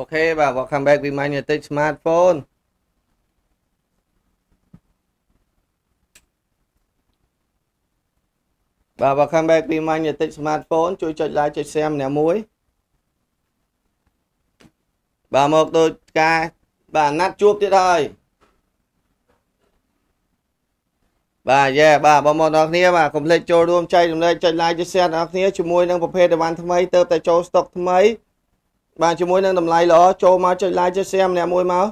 អូខេបាទ welcome back ពី Magnetic Smartphone បាទ welcome back ពី Magnetic Smartphone ជួយចុច like ចុច share ម្នាក់មួយបាទមកដូចការបាទណាត់ជួបទៀតហើយបាទយេបាទបងប្អូនទាំងគ្នាបាទកុំភ្លេចចូលរួមចែករំលែកចុច like ចុច share ដល់គ្នាជាមួយនឹងប្រភេទអីវ៉ាន់ថ្មីទៅតែចូល stock ថ្មី បាទជាមួយនឹងតម្លៃល្អចូលមកចុច like ចុច share ម្នាក់មួយមក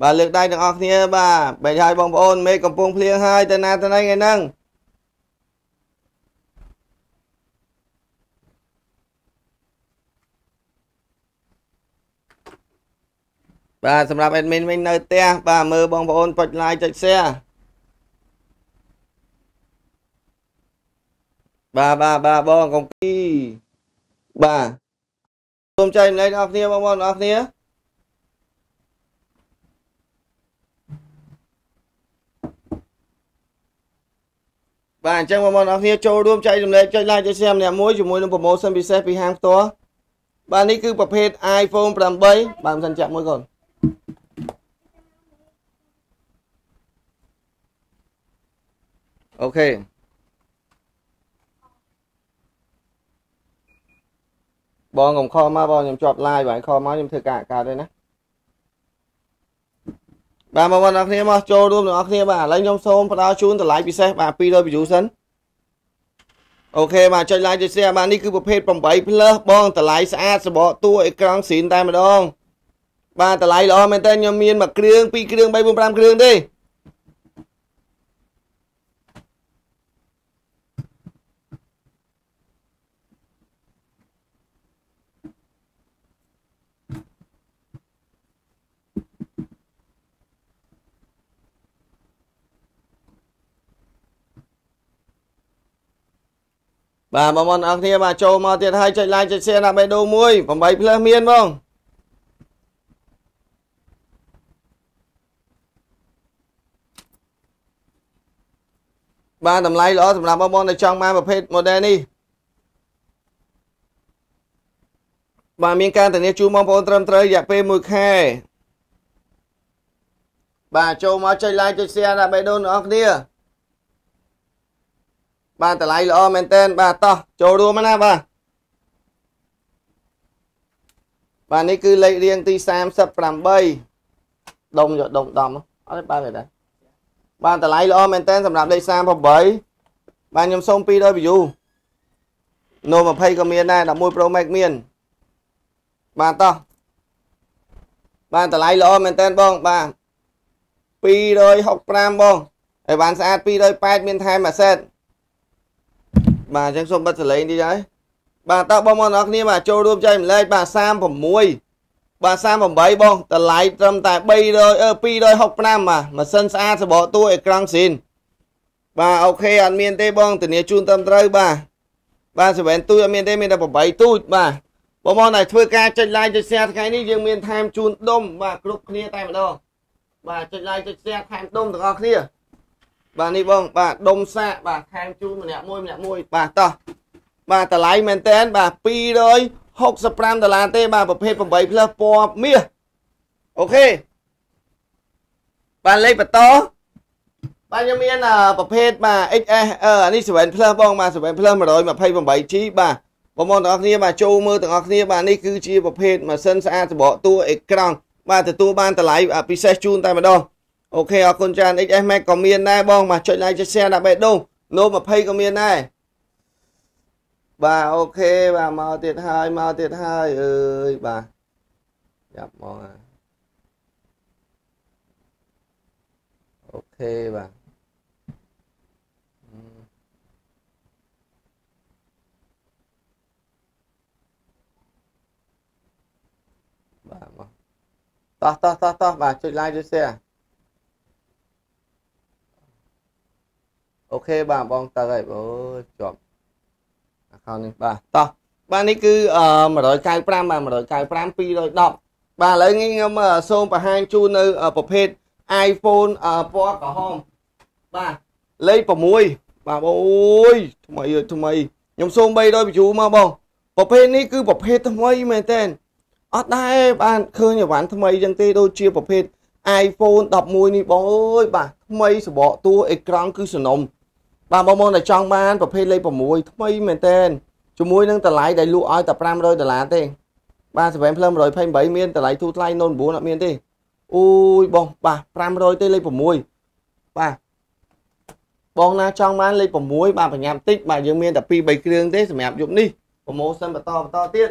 បាទលើកដៃទាំងអស់គ្នាបាទបែកហើយបងប្អូនមេឃកំពុងភ្លៀងហើយទៅណាទៅណីថ្ងៃហ្នឹងបាទសម្រាប់ admin វិញនៅផ្ទះបាទមើលបងប្អូនចុច like ចុច share បាទបាទបាទបងកុំគី បាទសូមចែកម្លែកដល់គ្នាបងប្អូនអរគ្នាបាទអញ្ចឹងបងប្អូនអរគ្នាចូលរួមចែកម្លែកចុច like ចុច share ម្នាក់មួយជាមួយនឹង promotion ពិសេសពីហាងផ្ទាល់បាទនេះគឺប្រភេទ iPhone 8បាទមិនសិនចាក់មួយកូនOK បងកុំ call មកបងខ្ញុំជាប់ live បាទ call មកខ្ញុំធ្វើការកើតទេណាបាទបងប្អូនអរគ្នាមកចូលរួមទាំងអស់គ្នាបាទឥឡូវខ្ញុំសូមផ្ដល់ជូនតម្លៃពិសេសបាទ200 view សិន OK បាទចុច like ចុច share បាទនេះគឺប្រភេទ8 plus បងតម្លៃស្អាតសបកតួអេក្រង់ស៊ីនតែម្ដងបាទតម្លៃល្អមែនតើខ្ញុំមានមួយគ្រឿងពីរគ្រឿង3 4 5គ្រឿងទេ បាទបងប្អូនអរគ្នាបាទចូលមកទៀតហើយចុច like ចុច share ដាក់បេះដូងមួយ8 plus មានបងបាទតម្លៃល្អសម្រាប់បងប្អូនដែលចង់បានប្រភេទ model នេះបាទមានការធានាជូនបងប្អូនត្រឹមត្រូវរយៈពេល1ខែបាទចូលមកចុច like ចុច share ដាក់បេះដូងអ្នកនរគ្នា បាទតម្លៃល្អមែនតែនបាទតោះចូលរួមណាបាទបាទនេះគឺលេខរៀងទី38ដុំយកដុំដំអត់បើទេដែរបាទតម្លៃល្អមែនតែនសម្រាប់លេខ38បាទខ្ញុំសូម200 view No 20ក៏មានដែរ11 Pro Max មានបាទតោះបាទតម្លៃល្អមែនតែនបងបាទ265បងអីបានស្អាត208មានថែមមួយសេត បាទអញ្ចឹងសូមបិទសលេងតិចហើយបាទតើបងប្អូនអរគ្នាបាទចូលរួមចែកម្លែកបាទ36បាទ38បងតម្លៃត្រឹមតែ300អឺ265បាទម៉ាស៊ីនស្អាតសបកតួអេក្រង់ស៊ីនបាទអូខេអត់មានទេបងធានាជូនត្រឹមត្រូវបាទបាទ7ទូចអត់មានទេមានតែ8ទូចបាទបងប្អូនដែលធ្វើការចុច like ចុច share ថ្ងៃនេះយើងមានថែមជូនដុំបាទគ្រប់គ្នាតែម្ដងបាទចុច like ចុច share ថែមដុំទាំងអស់គ្នា បាទនេះបងបាទដុំសាកបាទថែមជូនម្នាក់មួយម្នាក់មួយបាទតោះបាទតម្លៃមែនតែនបាទ265ដុល្លារទេបាទប្រភេទ8 plus ពណ៌មាសអូខេបាទលេខបន្តបាទខ្ញុំមានប្រភេទបាទ XS អានេះ7 plus បងបាទ7 plus 128G បាទបងប្អូនទាំងអស់គ្នាបាទចូលមើលទាំងអស់គ្នាបាទនេះគឺជាប្រភេទម៉ាស៊ីនស្អាតសម្បកតួអេក្រង់បាទទទួលបានតម្លៃពិសេសជូនតែម្ដង OK អរគុណច្រើន XS Max ក៏មានដែរបងមកចុច like ចុច share ដាក់បេះដូង Note 20ក៏មានដែរបាទ OK បាទមកទៀតហើយមកទៀតហើយអើយបាទចាប់មក OK បាទបាទមកតោះតោះតោះតោះបាទចុច like ចុច share អូខេបាទបងទៅហើយអូជាប់ account នេះបាទតោះបាទនេះគឺ195បាទ195 210បាទឥឡូវនេះខ្ញុំសូមបង្ហាញជូននៅប្រភេទ iPhone ពណ៌ក្រហមបាទលេខ6បាទអូយថ្មីថ្មីខ្ញុំសូម300 view មកបងប្រភេទនេះគឺប្រភេទថ្មីមែនតើអត់ដែរបានឃើញអីវ៉ាន់ថ្មីចឹងទេដូចជាប្រភេទ iPhone 11នេះបងអើយបាទថ្មីសបកតួអេក្រង់គឺសនំ បាទបងមកតែចង់បានប្រភេទលេខ6ថ្មីមែនតើជាមួយនឹងតម្លៃដែលលក់ឲ្យតែ500ដុល្លារទេ បាទ7ភ្លើង128មានតម្លៃទូថ្លៃ09អត់មានទេអូយបងបាទ500ទេលេខ6បាទបងណាចង់បានលេខ6បាទបញ្ញាប់តិចបាទយើងមានតែ2 3គ្រឿងទេសម្រាប់យប់នេះប្រម៉ូសិនបន្តបន្តទៀត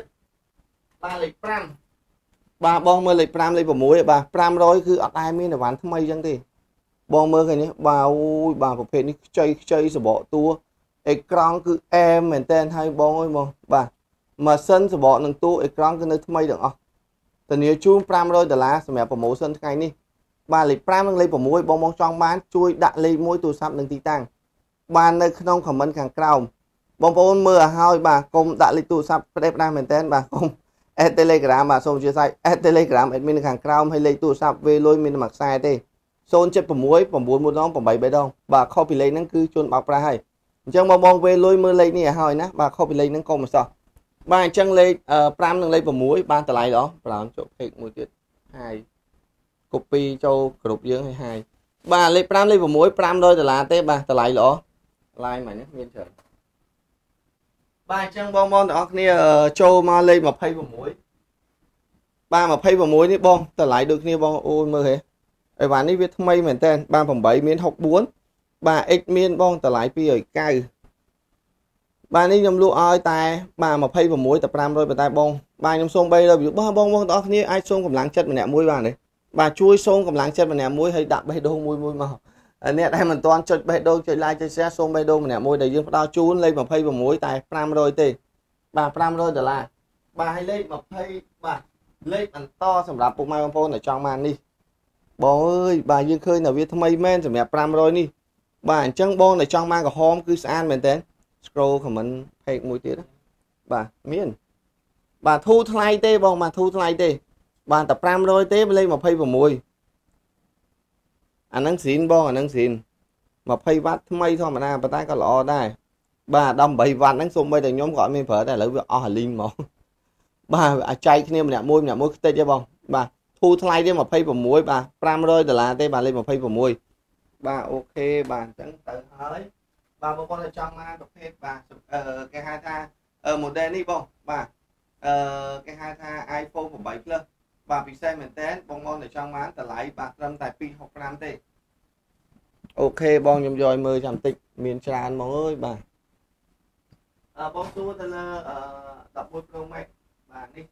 បាទលេខ5បាទបងមើលលេខ5លេខ6បាទ500គឺអត់ដែរមានអីវ៉ាន់ថ្មីអញ្ចឹងទេ បងមើលឃើញនេះបាទអូយបាទប្រភេទនេះខ្ចីខ្ចីសបកតួអេក្រង់គឺអែមមែនតើហើយបងអើយបងបាទម៉ាស៊ីនសបកនឹងតួអេក្រង់គឺនៅថ្មីទាំងអស់ធានាជូន500ដុល្លារសម្រាប់ប្រម៉ូសិនថ្ងៃនេះបាទលេខ5និងលេខ6បងបងចង់បានជួយដាក់លេខ1ទូរស័ព្ទនិងទីតាំងបាននៅក្នុងខមមិនខាងក្រោមបងប្អូនមើលឲ្យហើយបាទកុំដាក់លេខទូរស័ព្ទផ្ដេសផ្ដាស់មែនតើបាទកុំ add Telegram បាទសូមអធិស្ឋាន add Telegram admin នៅខាងក្រោមហើយលេខទូរស័ព្ទវេលុយមានតែមួយខ្សែទេ 076 9មួយដង8 3ដងបាទខុសពីលេខហ្នឹងគឺជូនបោកប្រាស់ហើយអញ្ចឹងបងបងវេលុយមើលលេខនេះឲ្យហើយណាបាទខុសពីលេខហ្នឹងកុំមិនសោះបាទអញ្ចឹងលេខ5និងលេខ6បានតម្លៃល្អប្រហែលចុកពេកមួយទៀតហើយកូពីចូលគ្រប់យើងឲ្យហើយបាទលេខ5លេខ6 500ដុល្លារទេបាទតម្លៃល្អតម្លៃមិននេះមានច្រើនបាទអញ្ចឹងបងបងទាំងអស់គ្នាចូលមកលេខ26បាទ26នេះបងតម្លៃដូចគ្នាបងអូយមើលហេ អីវ៉ាន់នេះវាថ្មីមែនតើបាទ8មាន64បាទ X មានបងតម្លៃ290បាទនេះខ្ញុំលក់ឲ្យតែបាទ26តែ500ប៉ុន្តែបងបាទខ្ញុំសូម3 review បាទបងបងទាំងអស់គ្នាអាចសូមកម្លាំងចិត្តម្នាក់មួយបាទនេះបាទជួយសូមកម្លាំងចិត្តម្នាក់មួយហើយដាក់បេះដូងមួយមួយមកអ្នកដែលមិនទាន់ចុចបេះដូងចុច like ចុច share សូមបេះដូងម្នាក់មួយដែលយើងផ្ដល់ជូនលេខ26តែ500ទេបាទ500ដុល្លារបាទហើយលេខ20បាទលេខបន្តសម្រាប់ពុកម៉ែបងប្អូនដែលចង់បាននេះ បងអើយបាទយើងឃើញថាវាថ្មីមែនសម្រាប់500នេះបាទអញ្ចឹងបងដែលចង់បានក្រហមគឺស្អាតមែនតើ scroll comment page មួយទៀតបាទមានបាទធូរថ្លៃទេបងបាទធូរថ្លៃទេបានតែ500ទេលេខ26អាហ្នឹងស៊ីនបងអាហ្នឹងស៊ីន20វ៉ាត់ថ្មីធម្មតាប៉ុន្តែក៏ល្អដែរបាទ18វ៉ាត់ហ្នឹងសូម្បីតែខ្ញុំក៏អត់មានប្រើតែឥឡូវវាអស់អាលីងមកបាទអាចែកគ្នាម្នាក់មួយម្នាក់មួយខ្ទេចទេបងបាទ ធូរថ្លៃទេ26បាទ500ដុល្លារទេបាទលេខ26បាទអូខេបាទអញ្ចឹងទៅហើយបាទបងប្អូនចង់បានប្រភេទបាទគេហៅថា model នេះបងបាទអឺគេហៅថា iPhone 8 Plus បាទពិសេសមែនតើបងបងតែចង់បានតម្លៃបាទត្រឹមតែ265ទេអូខេបងខ្ញុំយកឲ្យមើលចាំតិចមានច្រើនមកអើយបាទអឺបងសួរទៅលើអឺ11 Pro Max បាទនេះ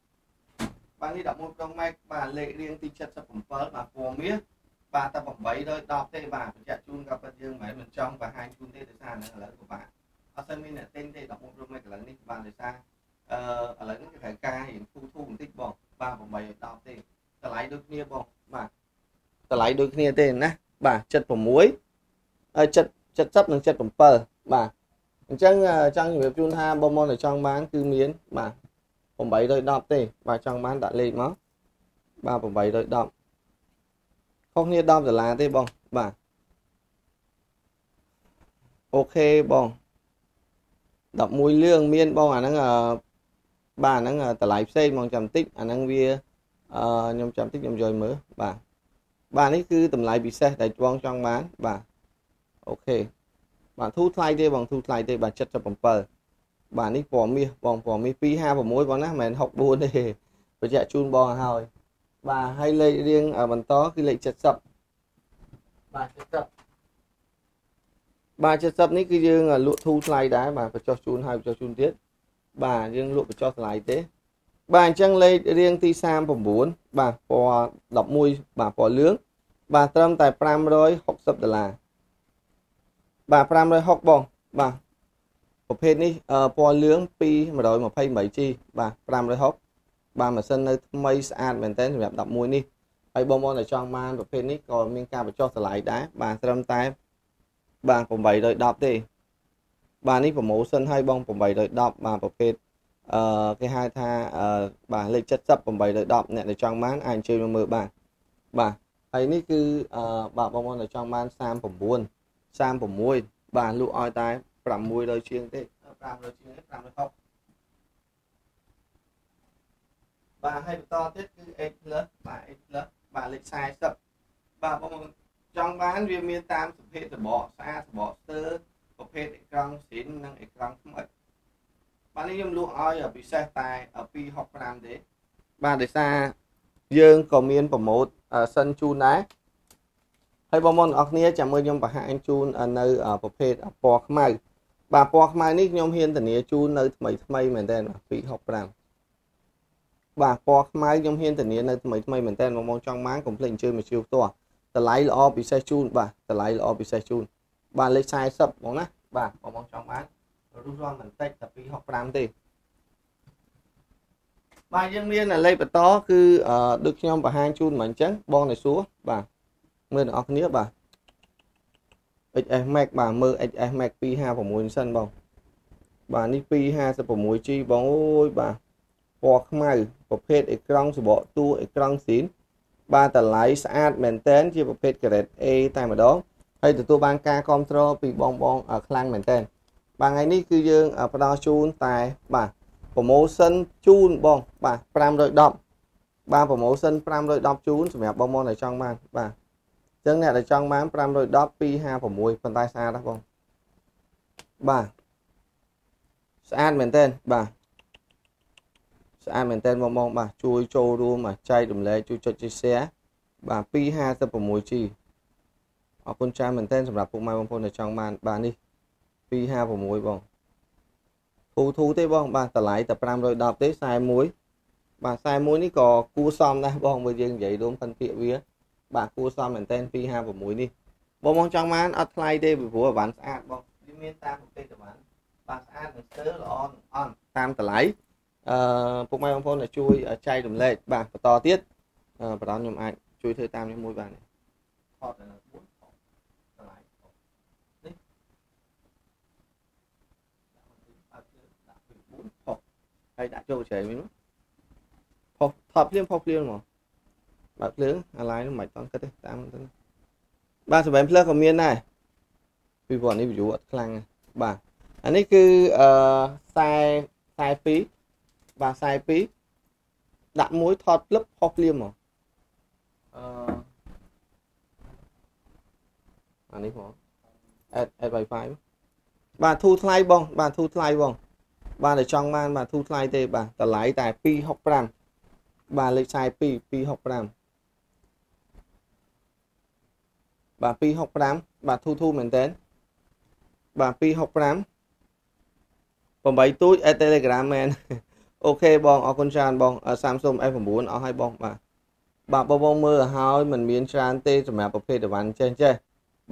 បាទនេះ11 Pro Max បាទលេខរៀងទី77បាទពណ៌មាសបាទតែ810ទេបាទបញ្ជាក់ជូនក៏ពិតយើងមិនមែនមិនចង់បង្ហាញជូនទេដោយសារហ្នឹងឥឡូវក៏បាទអត់ស្មានអ្នកទិញទេ11 Pro Max ឥឡូវនេះបាទដោយសារអឺឥឡូវនេះគេត្រូវការរៀងធូរធូរបន្តិចបងបាទ8ឲ្យ10ទេតម្លៃដូចគ្នាបងបាទតម្លៃដូចគ្នាទេណាបាទ76ហើយ70និង77បាទអញ្ចឹងចង់ជម្រាបជូនថាបងមកតែចង់បានគឺមានបាទ 810ទេបាទចង់បានដាក់លេខមកបាទ810ខុសគ្នា10ដុល្លារទេបងបាទ OK បង11លឿងមានបងអាហ្នឹងបាទហ្នឹងតម្លៃផ្សេងមកចាំតិចអាហ្នឹងវាអឺខ្ញុំចាំតិចខ្ញុំយកមើលបាទបាទនេះគឺតម្លៃពិសេសដែលបងចង់បានបាទ OK បាទធូរថ្លៃទេបងធូរថ្លៃទេបាទ77 បាទនេះពណ៌មាសបងពណ៌មាស256បងណាមិនមែន64ទេបញ្ជាក់ជូនបងហើយបាទហើយលេខរៀងបន្តគឺលេខ70បាទ70បាទ70នេះគឺយើងលក់ធូរថ្លៃដែរបាទបញ្ចុះជូនហើយបញ្ចុះជូនទៀតបាទយើងលក់បញ្ចុះថ្លៃទេ បាទអញ្ចឹងលេខរៀងទី39បាទពណ៌11បាទពណ៌លឿងបាទត្រឹមតែ560ដុល្លារបាទ560បងបាទ ប្រភេទនេះពណ៌លឿងពី 128G បាទ560បាទម៉ាស៊ីននៅថ្មីស្អាតមែនទែនសម្រាប់11នេះហើយបងប្អូនដែលចង់បានប្រភេទនេះក៏មានការបញ្ចុះតម្លៃដែរបាទត្រឹមតែបាទ810ទេបាទនេះ promotion ឲ្យបង810បាទប្រភេទអឺគេហៅថាអឺបាទលេខ70 810អ្នកដែលចង់បានអាចអញ្ជើញមកមើលបានបាទហើយនេះគឺអឺបាទបងប្អូនដែលចង់បាន39 36បាទលក់ឲ្យតែ 600ជាងទេ500ជាង560បាទហើយបន្តទៀតគឺ X+ បាទ X+ បាទលេខ40បាទបងចង់បានវាមានតាមសភេទសបកស្អាតសបកស្ទើប្រភេទអេក្រង់ស៊ីននិងអេក្រង់ខ្មៅបាទនេះខ្ញុំលក់ឲ្យពិសេសតែ265ទេបាទដោយសារយើងក៏មានប្រម៉ូតសិនជូនដែរហើយបងប្អូនអរគ្នាចាំមើលខ្ញុំបង្ហាញជូននៅប្រភេទពណ៌ខ្មៅ បាទពណ៌ខ្មៅនេះខ្ញុំហ៊ានធានាជូននៅថ្មីថ្មីមែនតើ265បាទពណ៌ខ្មៅខ្ញុំហ៊ានធានានៅថ្មីថ្មីមែនតើបងបងចង់បានកុំភ្លេចអញ្ជើញមកជួបផ្ទាល់តម្លៃល្អពិសេសជូនបាទតម្លៃល្អពិសេសជូនបាទលេខ40បងណាបាទបងបងចង់បានរុះរាន់បន្តិចតែ265ទេបាទយើងមានលេខបន្តគឺដូចខ្ញុំបង្ហាញជូនមកអញ្ចឹងបងនៅសួរបាទមើលអ្នកនរគ្នាបាទ XS Max បាទមើល XS Max 256សិនបងបាទនេះ 256G បងអូយបាទពណ៌ខ្មៅប្រភេទអេក្រង់សបកតួអេក្រង់ស៊ីនបាទតម្លៃស្អាតមែនតែនជាប្រភេទ grade A តែម្ដងហើយទទួលបានការគ្រប់គ្រងពីបងបងខ្លាំងមែនតែនបាទថ្ងៃនេះគឺយើងផ្ដល់ជូនតែបាទ promotion ជូនបងបាទ510បាទ promotion 510ជូនសម្រាប់បងប្អូនដែលចង់បានបាទអញ្ចឹងអ្នកដែលចង់បាន510 256ប៉ុន្តែស្អាតណាស់បងបាទស្អាតមែនតើបាទស្អាតមែនតើបងបងបាទជួយចូលរួមបាទចែករំលែកជួយចុច share បាទ 256G អរគុណច្រើនមែនតើសម្រាប់ពុកម៉ែបងប្អូនដែលចង់បានបាទនេះ256បងធូធូទេបងបាទតម្លៃតែ510ទេ41បាទ41នេះក៏គួសមដែរបងមើលយើងនិយាយរួម phân ពាកវា បាទគួសមមែនតើ256នេះបងបងចង់បានអត់ថ្លៃទេពីព្រោះអវ៉ាន់ស្អាតបងវាមានតាមប្រភេទអវ៉ាន់បាទស្អាតនិងស្ទើរល្អនិងអន់តាមតម្លៃអឺពុកម៉ែបងប្អូនជួយចែករំលែកបាទបន្តទៀតបដនខ្ញុំអាចជួយធ្វើតាមនេះមួយបាទថតនៅ4តម្លៃនេះដាក់ពី4ផុសហើយដាក់ចូលជ្រៃវិញផុសថតភ្លាមផុសភ្លាមហ្មង បើកភ្លើងអាឡាយនោះមិនតន់គិតទេតាមទៅបាទសម្រាប់ភ្លើងក៏មានដែរពីព្រោះនេះ view អត់ខ្លាំងបាទអានេះគឺអឺខ្សែខ្សែ2បាទខ្សែ2ដាក់មួយថតភ្លឹបផុសភ្លាមមកអឺអានេះមកអេតអេត Wi-Fi បាទធូរថ្លៃបង បាទធូរថ្លៃបង បាទតែចង់បានបាទធូរថ្លៃទេបាទតម្លៃតែ265បាទលេខខ្សែ2 265 បាទ265បាទធូរធូរមែនតើបាទ265 8ទូច Telegram មែនអូខេបងអរគុណច្រើនបង Samsung F9 អស់ហើយបងបាទបាទបងបងមើលហើយมันមានច្រើនទេសម្រាប់ប្រភេទអីវ៉ាន់ចេះចេះ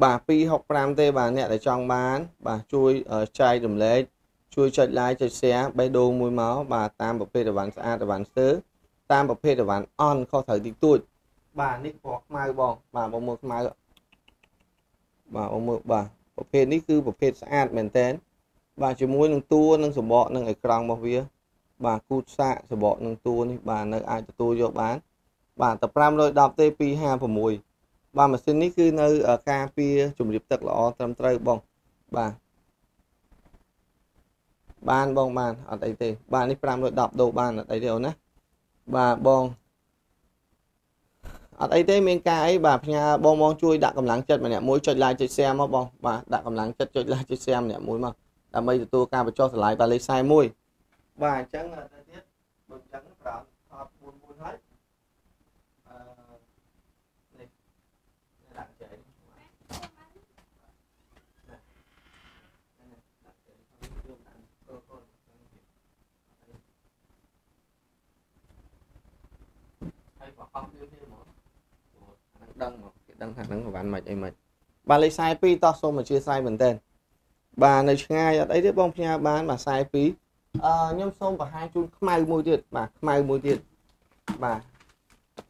បាទ265ទេបាទអ្នកដែលចង់បាន បាទជួយចែករំលែកជួយចុច like ចុច share បេះដូងមួយមកបាទតាមប្រភេទអីវ៉ាន់ស្អាតអីវ៉ាន់ស្ទើតាមប្រភេទអីវ៉ាន់អន់ខុសត្រូវតិចតួចបាទនេះពណ៌ខ្មៅបងបាទបងមើលខ្មៅ បាទបងមើលបាទប្រភេទនេះគឺប្រភេទស្អាតមែនតើបាទជាមួយនឹងតួនិងសម្បកនិងអេក្រង់របស់វា បាទគូតសាកសបកនឹងតួនេះបាទនៅអាចទទួលយកបាន បាទតែ510ទេ256បាទម៉ាស៊ីននេះគឺនៅការពារជំរាបទឹកល្អត្រឹមត្រូវបងបាទបានបងបានអត់អីទេ បាទនេះ510ដូរបានអត់អីទេអូនណាបាទបង អត់អីទេមានការអីបាទផ្ញើបងបងជួយដាក់កម្លាំងចិត្តម្នាក់មួយចុច like ចុច share មកបងបាទដាក់កម្លាំងចិត្តចុច like ចុច share ម្នាក់មួយមកដើម្បីទទួលការបញ្ចុះតម្លៃបាទលេខ41បាទអញ្ចឹងទៅទៀតដូចអញ្ចឹងប្រើថត4 4ហើយអឺនេះដាក់ចែកហើយបោះអស់លឿនទៀតហ្មង ដឹងមកគេដឹងថាហ្នឹងប្រហែលមិនអីមិនបាទលេខ42តោះសូមអធិស្ឋានមែនតើបាទនៅឆ្ងាយអត់អីទេបងផ្ញើបានបាទ42អឺខ្ញុំសូមបង្ហាញជូនខ្មៅមួយទៀតបាទខ្មៅមួយទៀតបាទ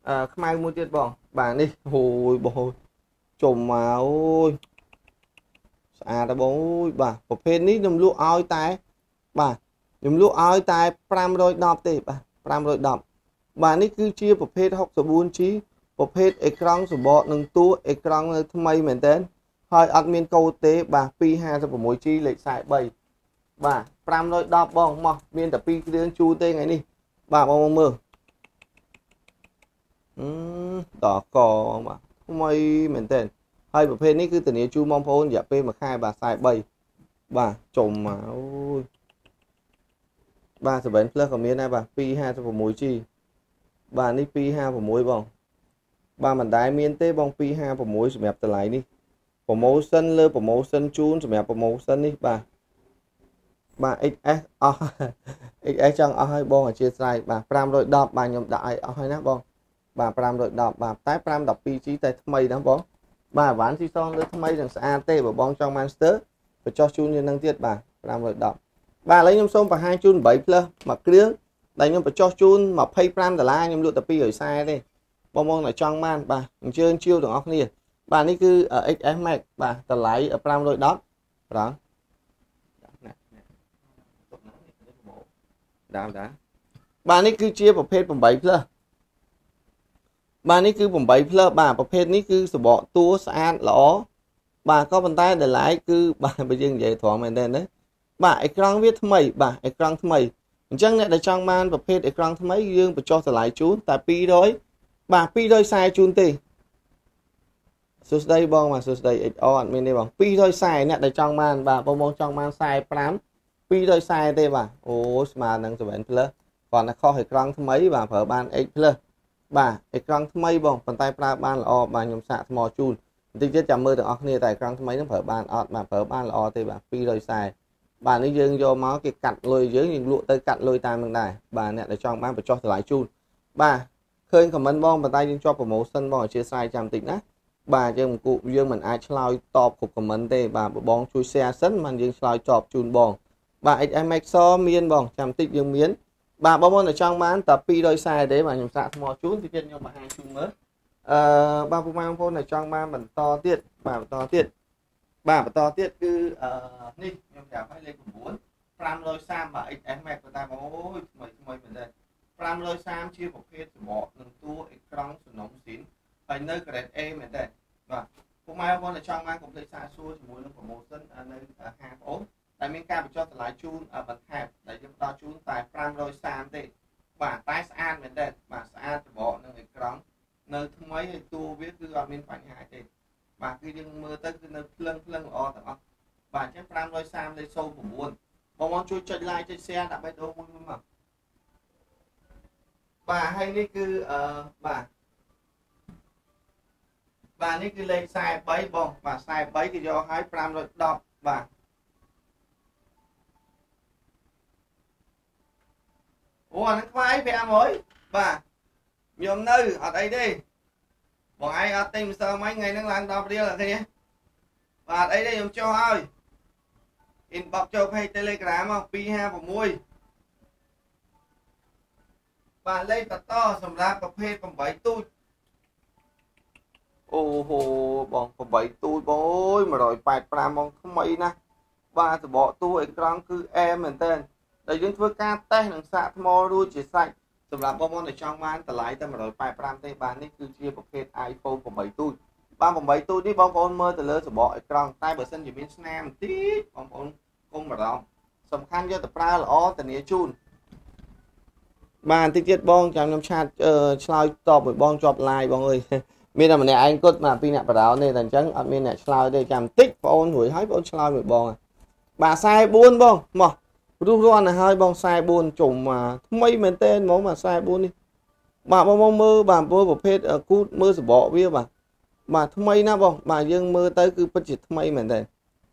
អឺខ្មៅមួយទៀតបង បាទនេះអូយបងចុំមកអូយស្អាតទេបងអូយបាទប្រភេទនេះខ្ញុំលក់ឲ្យតែ បាទខ្ញុំលក់ឲ្យតែ510ទេបាទ510បាទនេះគឺជាប្រភេទ 64G ប្រភេទអេក្រង់សបកនឹងតួអេក្រង់នៅថ្មីមែនតើហើយអត់មានកូដទេបាទ 256G លេខ43បាទ510បងមកមានតែ2គ្រឿងជូរទេថ្ងៃនេះបាទបងមើលអឺដល់កបាទថ្មីមែនតើហើយប្រភេទនេះគឺធានាជូនបងប្អូនរយៈពេល1ខែបាទ43បាទចុំមកអូយបាទ7 plus ក៏មានដែរបាទ 256G បាទនេះ256បង បាទមិនដែលមានទេបង256សម្រាប់តម្លៃនេះ promotion លើ promotion ជូនសម្រាប់ promotion នេះបាទបាទ XS អស់ XS ចង់អស់ហើយបងអធិស្ឋានបាទ510បាទខ្ញុំដាក់ឲ្យអស់ហើយណាបងបាទ510បាទតែ 512G តែថ្មីណាបងបាទអាវ៉ាន់ស៊ីសងលើថ្មីនឹងស្អាតទេបើបងចង់ Master បញ្ចុះជូនយើងនឹងទៀតបាទ510បាទឥឡូវខ្ញុំសូមបង្ហាញជូន8 plus មួយគ្រឿងដែលខ្ញុំបញ្ចុះជូន25ដុល្លារខ្ញុំលក់តែ240ទេ បងបងតែចង់បានបាទអញ្ជើញជាវទាំងអស់គ្នា បាទនេះគឺ XS Max បាទតម្លៃ510ប្រងដើមតាបាទនេះគឺជាប្រភេទ8 plus បាទនេះគឺ8 plus បាទប្រភេទនេះគឺសបកតួស្អាតល្អបាទក៏ប៉ុន្តែតម្លៃគឺបាទបើយើងនិយាយត្រង់មែនទេណាបាទអេក្រង់វាថ្មី បាទអេក្រង់ថ្មីអញ្ចឹងអ្នកដែលចង់បានប្រភេទអេក្រង់ថ្មីយើងបញ្ចុះតម្លៃជូនតែ200 បាទ240ជូនទេសួស្តីបងបាទសួស្តី XR អត់មានទេបង240អ្នកដែលចង់បានបាទបងបងចង់បាន45 240ទេបាទអូស្មើនឹង7 plus គាត់តែខុសអេក្រង់ថ្មីបាទប្រើបាន X plus បាទអេក្រង់ថ្មីបងប៉ុន្តែប្រើបានល្អបាទខ្ញុំសាកថ្មជូនបន្តិចទៀតចាំមើលទាំងអស់គ្នាតែអេក្រង់ថ្មីនឹងប្រើបានអត់បាទប្រើបានល្អទេបាទ240បាទនេះយើងយកមកគេកាត់លុយយើងយើងលក់ទៅកាត់លុយតាមនឹងដែរបាទអ្នកដែលចង់បានបញ្ចុះតម្លៃជូនបាទ ឃើញខមមិនបងប៉ុន្តែយើងជាប់ promotion បងអធិស្ឋានចាំតិចណាបាទយើងមិនគូយើងមិនអាចឆ្លើយតបគ្រប់ comment ទេបាទបងជួយ share សិនបានយើងឆ្លើយតបជូនបង បាទ HMX មានបងចាំតិចយើងមានបាទបងប្អូនតែចង់បានតែ240ទេបាទខ្ញុំសាកថ្មជូនទីទៀតខ្ញុំបង្ហាញជូនមើលអឺបាទពុកម៉ែបងប្អូនតែចង់បានបន្តទៀតបាទបន្តទៀតបាទបន្តទៀតគឺអឺនេះខ្ញុំប្រាប់ឲ្យលេខ9 530បាទ XS Max ប៉ុន្តែអូយថ្មីថ្មីមែនទេ 530ជាប្រភេទសម្បកនឹងតួអេក្រង់សំណុំស៊ីនហើយនៅ grade A មែនទេបាទពុកម៉ែបងប្អូនតែចង់បានកុំភ្លេចសាកសួរជាមួយនឹង promotion នៅហាងបងអូនតែមានការបញ្ចុះតម្លៃជូនបន្ថែមដែលយើងផ្ដល់ជូនតែ530ទេបាទតែស្អាតមែនទេបាទស្អាតច្បកនឹងអេក្រង់នៅថ្មីហើយតួវាគឺអត់មានបញ្ហាទេបាទគឺយើងមើលទៅគឺនៅភ្លឹងភ្លឹងល្អទាំងអស់បាទអញ្ចឹង530លេខ09បងបងជួយចុច like ចុច share ដាក់បេះដូងមួយមួយមក បាទហើយនេះគឺអឺបាទបាទនេះគឺលេខ43បងបាទ43គឺយកឲ្យ510បាទអូអាហ្នឹងខ្វាយ500បាទខ្ញុំនៅអត់អីទេបងឯងអត់ទិញម្សិលមិញថ្ងៃហ្នឹងឡើង10រៀលអត់ទេបាទអីទេខ្ញុំចុះឲ្យ inbox ចូល page Telegram មក256 បាទលេខបន្តសម្រាប់ប្រភេទ8ទូចអូហូបង8ទូចបងអើយ185បងថ្មីណាស់បាទសបកទូអេក្រង់គឺអែមមែនតើដែលយើងធ្វើការតេស្តនិងសាកថ្មរួចជាសាច់សម្រាប់បងប្អូនដែលចង់បានតម្លៃតែ185ទេបាទនេះគឺជាប្រភេទ iPhone 8ទូចបាទ8ទូចនេះបងប្អូនមើលទៅលើសបកអេក្រង់តែបើសិនជាមានស្នាមបន្តិចបងប្អូនកុំបារម្ភសំខាន់យកទៅប្រើល្អធានាជូន បាទបន្តិចទៀតបងចាំខ្ញុំឆាតឆ្លើយតបមួយបងជាប់ live បងអើយមានតែម្នាក់ឯងគត់បាទពីអ្នកបរោនេះតែអញ្ចឹងអត់មានអ្នកឆ្លើយទេចាំបន្តិចបងអូនរួចហើយបងអូនឆ្លើយមួយបងបាទ44បងមករស់រាន់ទៅហើយបង44ជុំមកថ្មីមែនតើហ្មងបាទ44នេះបាទបងបងមើលបាទមើលប្រភេទគូតមើលសបកវាបាទបាទថ្មីណាបងបាទយើងមើលទៅគឺពិតជាថ្មីមែនតើ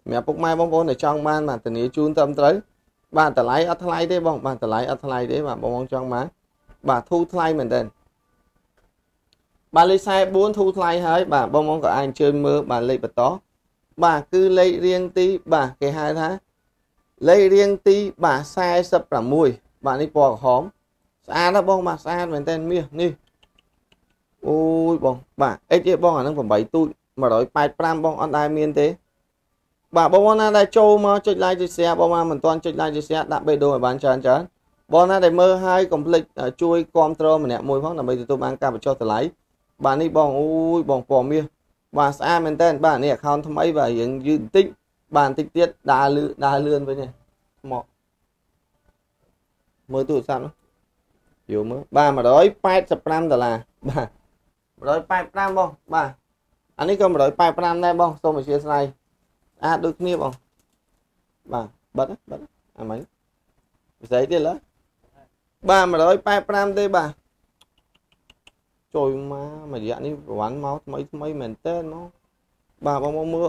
សម្រាប់ពុកម៉ែបងប្អូនដែលចង់បានបាទធានាជូនត្រឹមត្រូវ បាទតម្លៃអត់ថ្លៃទេបងបាទតម្លៃអត់ថ្លៃទេបាទបងបងចង់បានបាទធូរថ្លៃមែនតើបាទលេខ44ធូរថ្លៃហើយបាទបងបងក៏អាចអញ្ជើញមើលបាទលេខបន្តបាទគឺលេខរៀងទីបាទគេហៅថាលេខរៀងទីបាទ46បាទនេះពណ៌ក្រហមស្អាតណាស់បងបាទស្អាតមែនតើមាសនេះអូយបងបាទអិចទេបងអានឹង8ទូច185បងអត់ដែលមានទេ បាទបងប្អូនណាដែលចូលមកចុច like ចុច share បងប្អូនមិនទាន់ចុច like ចុច share ដាក់បេះដូងឲ្យបានច្រើនច្រើនបងណាដែលមើលហើយកុំភ្លេចជួយគ្រប់គ្រងម្នាក់មួយផងដើម្បីទទួលបានការបញ្ចុះតម្លៃបាទនេះបងអូយបងពណ៌មាសបាទស្អាតមែនតើបាទនេះ account ថ្មីបាទយើងយឺតបន្តិចបាទបន្តិចទៀតដើរលឿនដើរលឿនវិញមកមើលទូរស័ព្ទយកមើលបាទ185ដុល្លារបាទ185បងបាទអានេះក៏185ដែរបងសូមអធិស្ឋាន អាចដូចគ្នាបងបាទបិទបិទអាម៉េចវិស័យទៀតឡើបាទ185ទេបាទចូលមកម្រយៈនេះប្រវត្តិមកថ្មីថ្មីមែនតើមកបាទបងមកមើល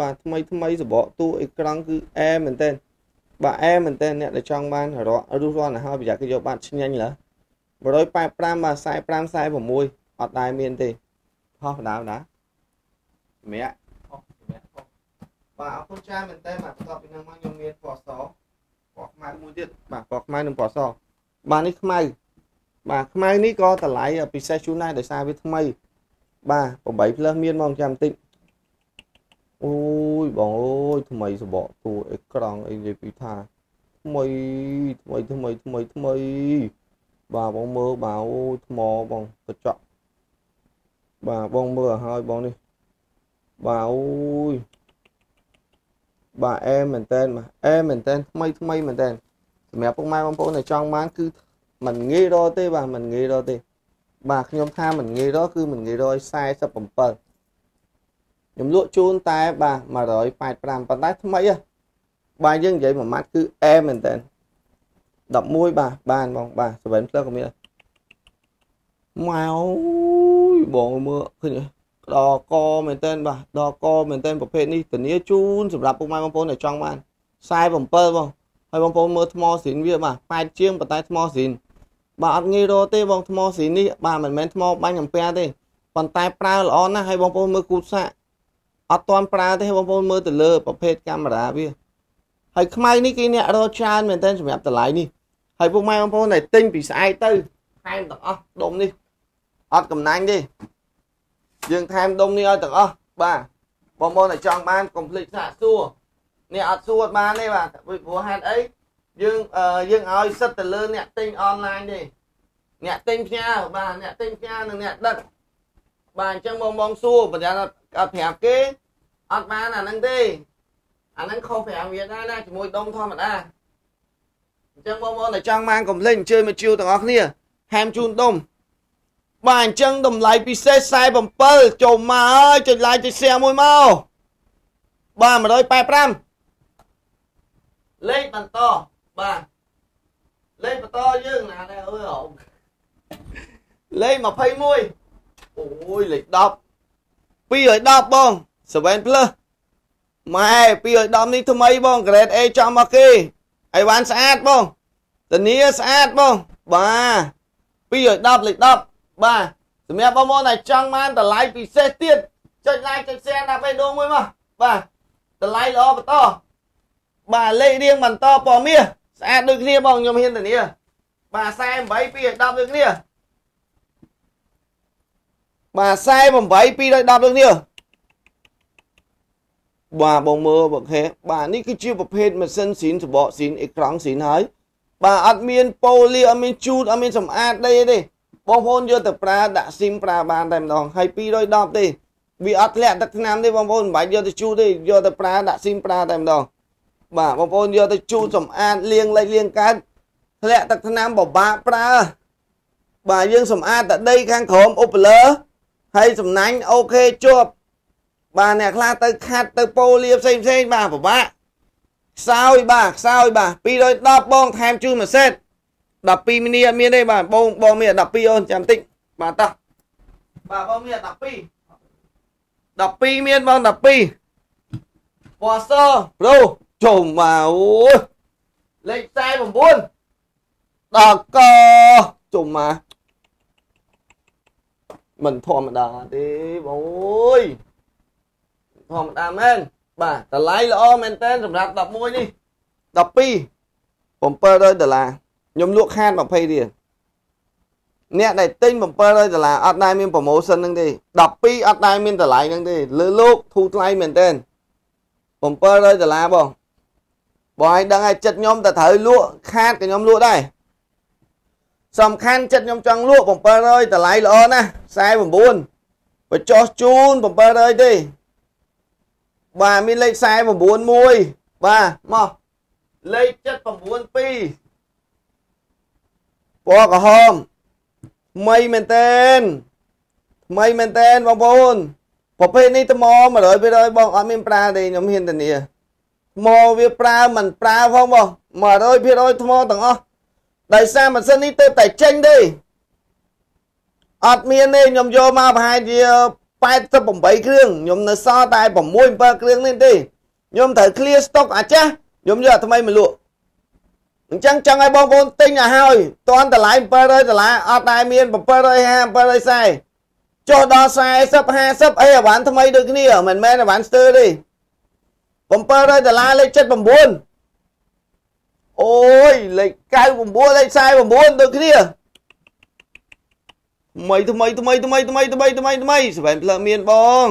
បាទថ្មីថ្មីសបកទូអេក្រង់គឺអែមែនតើបាទអែមែនតើអ្នកដែលចង់បានរករស់រាន់ហើយប្រយ័ត្នគេយកបាត់ឆ្ញាញ់ឡើ185បាទ45 46អត់ដែរមានទេហោះដើដែរសម្រាប់ហោះស ម្រាប់ហោះបាទអរគុណច្រើនមែនតើបាទបន្ទាប់ពីនឹងមកខ្ញុំមានពណ៌សពណ៌ខ្មៅមួយទៀតបាទពណ៌ខ្មៅនិងពណ៌សបាទនេះខ្មៅបាទខ្មៅនេះក៏តម្លៃពិសេសជូនដែរដោយសារវាថ្មី បាទ8 plus មានមកចាំបន្តិចអូយបងអូយថ្មីសបកតួអេក្រង់អីនិយាយពីថាថ្មីថ្មីថ្មីថ្មីថ្មី បាទបងមើលបាទអូថ្មបងកញ្ចក់បាទបងមើលឲ្យហើយបងនេះ បាទអូយបាទអែមែនតែនបាទអែមែនតែនថ្មីថ្មីមែនតែនសម្រាប់ពុកម៉ែបងប្អូនដែលចង់បានគឺมันងាយរកទេបាទมันងាយរកទេបាទខ្ញុំថាมันងាយរកគឺมันងាយរកឲ្យ47ខ្ញុំលក់ជូនតែបាទ185ប៉ុន្តែថ្មីបាទយើងនិយាយមួយម៉ាត់គឺអែមែនតើ11បាទបានបងបាទ7 plus ក៏មានម៉ៅបងមើលឃើញ ដល់កមែនតើបាទដល់កមែនតើប្រភេទនេះធានាជូនសម្រាប់ពុកម៉ែបងប្អូនដែលចង់បាន47បងហើយបងប្អូនមើលថ្មស៊ីនវាបាទ8ជាងប៉ុន្តែថ្មស៊ីនបាទអត់ងាយរកទេបងថ្មស៊ីននេះបាទមិនមែនថ្មបាញ់អំពែទេប៉ុន្តែប្រើល្អណាស់ហើយបងប្អូនមើលគូសាក់អត់ទាន់ប្រើទេបងប្អូនមើលទៅលើប្រភេទកាមេរ៉ាវាហើយខ្មៅនេះគេអ្នករកច្រើនមែនទែនសម្រាប់តម្លៃនេះហើយពុកម៉ែបងប្អូនដែលទិញពីស្អែកទៅថែមទាំងអស់ដុំនេះអត់កំណាញ់ទេ យើងថែមដុំនេះឲ្យទាំងអស់បាទបងប្អូនដែលចង់បានកុំភ្លេចសាកសួរនេះអត់សួរអត់បានទេបាទព្រោះហេតុអីយើងយើងឲ្យសិតទៅលើអ្នកទិញអនឡាញទេអ្នកទិញផ្ញើបាទអ្នកទិញផ្ញើនិងអ្នកដឹកបាទអញ្ចឹងបងបងសួរប្រយ័ត្នអត់ប្រាប់គេអត់បានអាហ្នឹងទេអាហ្នឹងខុស5វាដែរណាជាមួយដុំធម្មតាអញ្ចឹងបងប្អូនដែលចង់បានកុំលេចអញ្ជើញមកជួទាំងអស់គ្នាហែមជូនដុំ បាទអញ្ចឹងតម្លៃពិសេស47ចូលមកហើយចុច like ចុច share មួយមកបាទ185លេខបន្តបាទលេខបន្តយើងណាដែរអើយលេខ21អូយលេខ10 210បង7 plus ម៉ែ210នេះថ្មីបង grade A ចំមកគេអីវ៉ាន់ស្អាតបងធានាស្អាតបងបាទ210លេខ10 បាទសម្រាប់បងប្អូនដែលចង់បានតម្លៃពិសេសទៀតចុច like ចុច share ដាក់បេះដូងមួយមកបាទតម្លៃល្អបន្តបាទលេខរៀងបន្តពណ៌មាសស្អាតដូចគ្នាបងខ្ញុំហ៊ានធានាបាទ48 210ដូចគ្នាបាទ48 210ដូចគ្នាបាទបងមើលបងខេបាទនេះគឺជាប្រភេទម៉ាស៊ីនស៊ីនសបកស៊ីនអេក្រង់ស៊ីនហើយបាទអត់មានប៉ូលីអត់មានជូតអត់មានសម្អាតដីទេ បងប្អូនយកទៅប្រើដាក់ស៊ីមប្រើបានតែម្ដងហើយ210ទេវាអត់ធ្លាក់ទឹកថ្នាំទេបងប្អូនមិនបាច់យកទៅជូតទេយកទៅប្រើដាក់ស៊ីមប្រើតែម្ដងបាទបងប្អូនយកទៅជូតសម្អាតលាងលេចលាងកើតធ្លាក់ទឹកថ្នាំបបាក់ប្រើបាទយើងសម្អាតតែដីខាងក្រោមឧបលើហើយសំណាញ់អូខេជាប់បាទអ្នកខ្លះទៅខាត់ទៅប៉ូលាផ្សេងផ្សេងបាទពិបាកខ្សោយបាទខ្សោយបាទ210បងថែមជូនមួយសេត 12មីនីអត់មានទេបាទបងបងមាន12អូនចាំតិចបាទតោះបាទបងមាន12 12មានបង12ពណ៌សប្រូជុំមកអូយលេខ49ដល់កជុំមកមិនធម្មតាទេបងអើយធម្មតាមែនបាទតម្លៃល្អមែនតើសម្រាប់11នេះ12 700ដុល្លារ ខ្ញុំលក់ខាត20រៀលអ្នកដែលទិញ700ដុល្លារអត់ដែលមាន promotion ហ្នឹងទេ12អត់ដែលមានតម្លៃហ្នឹងទេលើលោកធូរថ្លៃមែនតើ700ដុល្លារបងបងឲ្យដឹងឲ្យចិត្តខ្ញុំតែត្រូវលក់ខាតក៏ខ្ញុំលក់ដែរសំខាន់ចិត្តខ្ញុំចង់លក់700តម្លៃល្អណាស់49បញ្ចុះជូន700ទេបាទមានលេខ49មួយបាទមកលេខ792 ពណ៌ក្រហមថ្មីមែនតើថ្មីមែនតើបងប្អូនប្រភេទនេះថ្ម100%បងអត់មានប្រើទេខ្ញុំហ៊ានធានាថ្មវាប្រើមិនប្រើផងបង100%ថ្មទាំងអស់ដោយសារម៉ាស៊ីននេះទៅតែចេញទេអត់មានទេខ្ញុំយកមកប្រហែលជា88គ្រឿងខ្ញុំនៅសល់តែ6 7គ្រឿងនេះទេខ្ញុំត្រូវ clear stock អាចាស់ខ្ញុំយកថ្មីមកលក់ អញ្ចឹងចង់ឲ្យបងប្អូនទិញឲ្យហើយតន់តម្លៃ700ដុល្លារអត់តែមាន750 740ចុះដល់40 50អីអវ៉ាន់ថ្មីដូចគ្នាមិនមែនអវ៉ាន់ស្ទើរទេ700ដុល្លារលេខ79អូយលេខ99លេខ49ដូចគ្នាថ្មីថ្មីថ្មីថ្មីថ្មីថ្មីថ្មីថ្មីសវែនផ្លើមានបង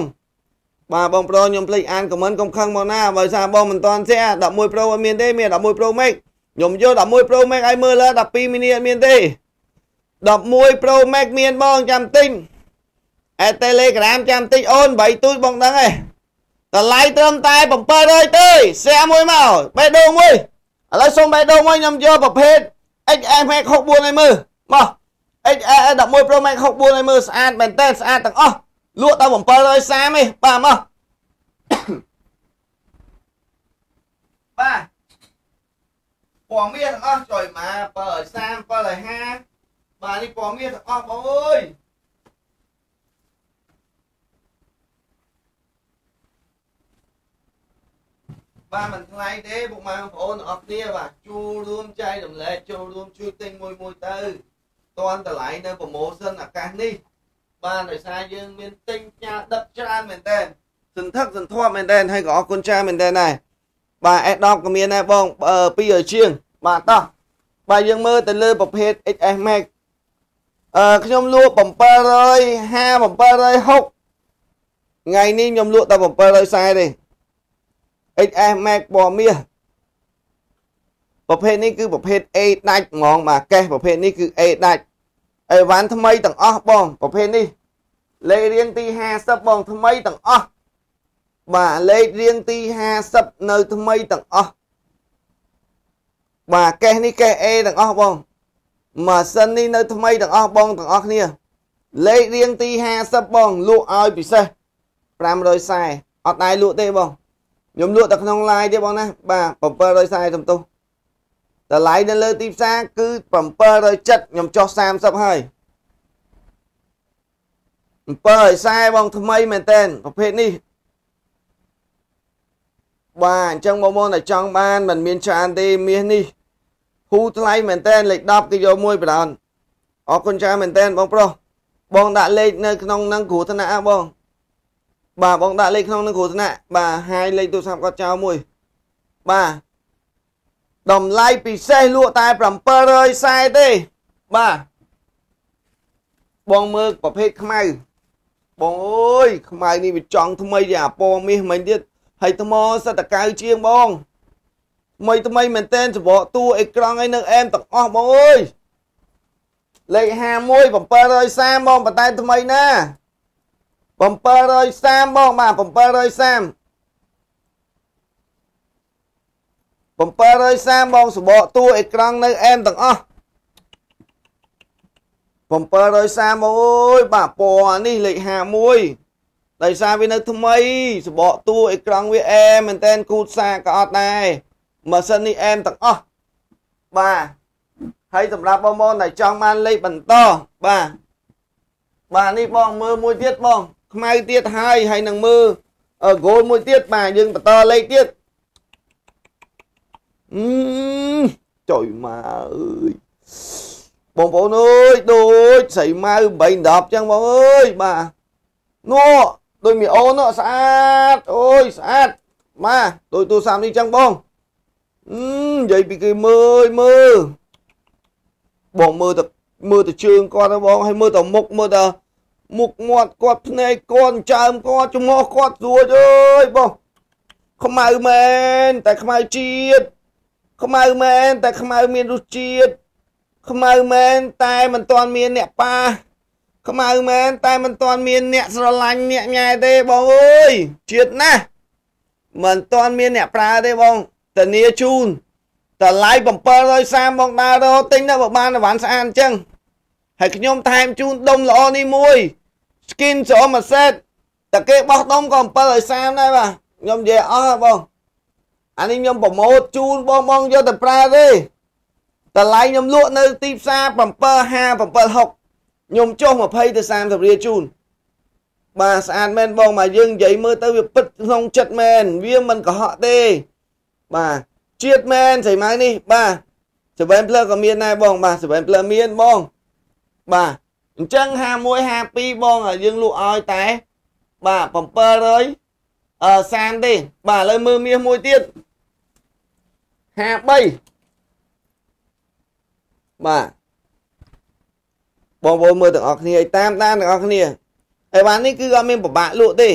បាទបងប្រុសខ្ញុំភ្លេចអានខមមិនកុំខឹងមកណាបើសារបងមិនតាន់ស្អា11 Pro អត់មានទេមាន11 Pro Max ខ្ញុំយក11 Pro Max ឲ្យមើលលើ12 mini អត់មានទេ11 Pro Max មានបងចាំទិញអេ Telegram ចាំទិញអូន8ទូចបងដឹងឯងតម្លៃត្រឹមតែ700ទេស្រាមួយមកបេះដូងមួយឥឡូវសុំបេះដូងមួយខ្ញុំយកប្រភេទ XS Max 64ឲ្យមើលមក XS 11 Pro Max 64ឲ្យមើលស្អាតមែនតើស្អាតទាំងអស់លក់ដល់730ទេបាទមកបាទ ពណ៌មាសទាំងអស់ចុយមក730 750បាទនេះពណ៌មាសទាំងអស់បងអើយបាទមិនថ្លៃទេពុកម៉ែបងប្អូនទាំងអស់គ្នាបាទចូលរួមចែករំលែកចូលរួមជួយទិញមួយមួយទៅតន់តម្លៃនៅប្រម៉ូសិនឱកាសនេះបាទដោយសារយើងមានទិញផ្ញើដឹកច្រើនមែនតើសន្ធឹកសន្ធាប់មែនតើហើយក៏អរគុណចាមែនតើដែរ បាទ S10 ក៏មានដែរបង2ជាងបាទតោះបាទយើងមើលទៅលើប្រភេទ XS Max អឺខ្ញុំលក់750 760ថ្ងៃនេះខ្ញុំលក់តែ740ទេ XS Max ពណ៌មាសប្រភេទនេះគឺប្រភេទ A ដាច់ហ្មងបាទកេះប្រភេទនេះគឺ A ដាច់អីវ៉ាន់ថ្មីទាំងអស់បង ប្រភេទនេះលេខរៀងទី50បងថ្មីទាំងអស់ បាទលេខរៀងទី50នៅថ្មីទាំងអស់បាទកេះនេះកេះ A ទាំងអស់បងម៉ាស៊ីននេះនៅថ្មីទាំងអស់បងទាំងអស់គ្នាលេខរៀងទី50បងលក់ឲ្យពិសេស540អត់ដែរលក់ទេបងខ្ញុំលក់តែក្នុង live ទេបងណាបាទ740សំទោសតម្លៃនៅលើទីផ្សារគឺ770ខ្ញុំចុះ30ហើយ740បងថ្មីមែនតើប្រភេទនេះ បាទអញ្ចឹងបងប្អូនតែចង់បានមិនមានច្រើនទេមាសនេះហ៊ូថ្លៃមែនតើលេខ10គេយកមួយបណ្ដោនអរគុណច្រើនមែនតើបងប្រុសបងដាក់លេខនៅក្នុងនឹងគ្រូថ្នាក់បងបាទបងដាក់លេខក្នុងនឹងគ្រូថ្នាក់បាទហើយលេខទូរស័ព្ទគាត់ចោលមួយបាទតម្លៃពិសេសលក់តែ740ទេបាទបងមើលប្រភេទខ្មៅបងអើយខ្មៅនេះវាចង់ថ្មីជាអាពណ៌មាសមិញទៀត ហើយថ្មសតកៅជាងបងថ្មីថ្មីមែនតែនសបកតួអេក្រង់ឯនៅអែមទាំងអស់បងអើយលេខ51 730បងប៉ុន្តែថ្មីណា730បងបាទ730 730បងសបកតួអេក្រង់នៅអែមទាំងអស់730អូយបាទពណ៌នេះលេខ51 ដោយសារវានៅថ្មីសបកតួអេក្រង់វាអែមមែនតែនគូតសាក៏អត់ដែរម៉ាស៊ីននេះអែមទាំងអស់បាទហើយសម្រាប់បងប្អូនដែលចង់បានលេខបន្តបាទបាទនេះបងមើលមួយទៀតបងខ្មៅទៀតហើយហើយនឹងមើលហ្គោលមួយទៀតបាទយើងបន្តលេខទៀតអឺចុយមកអើយបងប្អូនអើយដូចស្រីម៉ៅ8 10ចឹងបងអើយបាទនោះ ដូចមីអូនស្អាតអូយស្អាតបាទដូចទូរស័ព្ទនេះចឹងបងអឺនិយាយពីគេមើលមើលបងមើលទៅមើលទៅជើងគាត់ទៅបងហើយមើលទៅមុខមើលទៅមុខមាត់គាត់ភ្នែកគាត់ចើមគាត់ច្រមុះគាត់ស្រួចអើយបងខ្មៅមែនតែខ្មៅជាតិខ្មៅមែនតែខ្មៅមានរសជាតិខ្មៅមែនតែមិនទាន់មានអ្នកប៉ា ខ្មៅមែនតែមិនទាន់មានអ្នកស្រឡាញ់អ្នកញ៉ែទេបងអើយជាតិណាស់មិនទាន់មានអ្នកប្រើទេបងតានីជូនតម្លៃ730បងដើររហូតទិញទៅបើបានអវ៉ាន់ស្អាតអញ្ចឹងហើយខ្ញុំថែមជូនដុំល្អនេះមួយ skin ស្រោមមួយសេតតែគេបោះដុំក៏7ឲ្យ30ដែរបាទខ្ញុំនិយាយអស់បងអានេះខ្ញុំប្រម៉ូទជូនបងបងយកទៅប្រើទេតម្លៃខ្ញុំលក់នៅទីផ្សារ750 760 ខ្ញុំចុះ20ទៅ30រៀលជូនបាទស្អាតមែនបងមកយើងនិយាយមើលទៅវាពិតក្នុងចិត្តមែនវាមិនកុហកទេបាទជាតិមែនស្រីម៉ៅនេះបាទសវែនផ្លើក៏មានដែរបងបាទសវែនផ្លើមានបងបាទអញ្ចឹង51 52បងយើងលក់ឲ្យតែបាទ700អឺ30ទេបាទឥឡូវមើលមាសមួយទៀត53បាទ បងប្អូនមើលទាំងអស់គ្នាឲ្យតាមដានទាំងអស់គ្នាអីវ៉ាន់នេះគឺអត់មានពិបាកលក់ទេ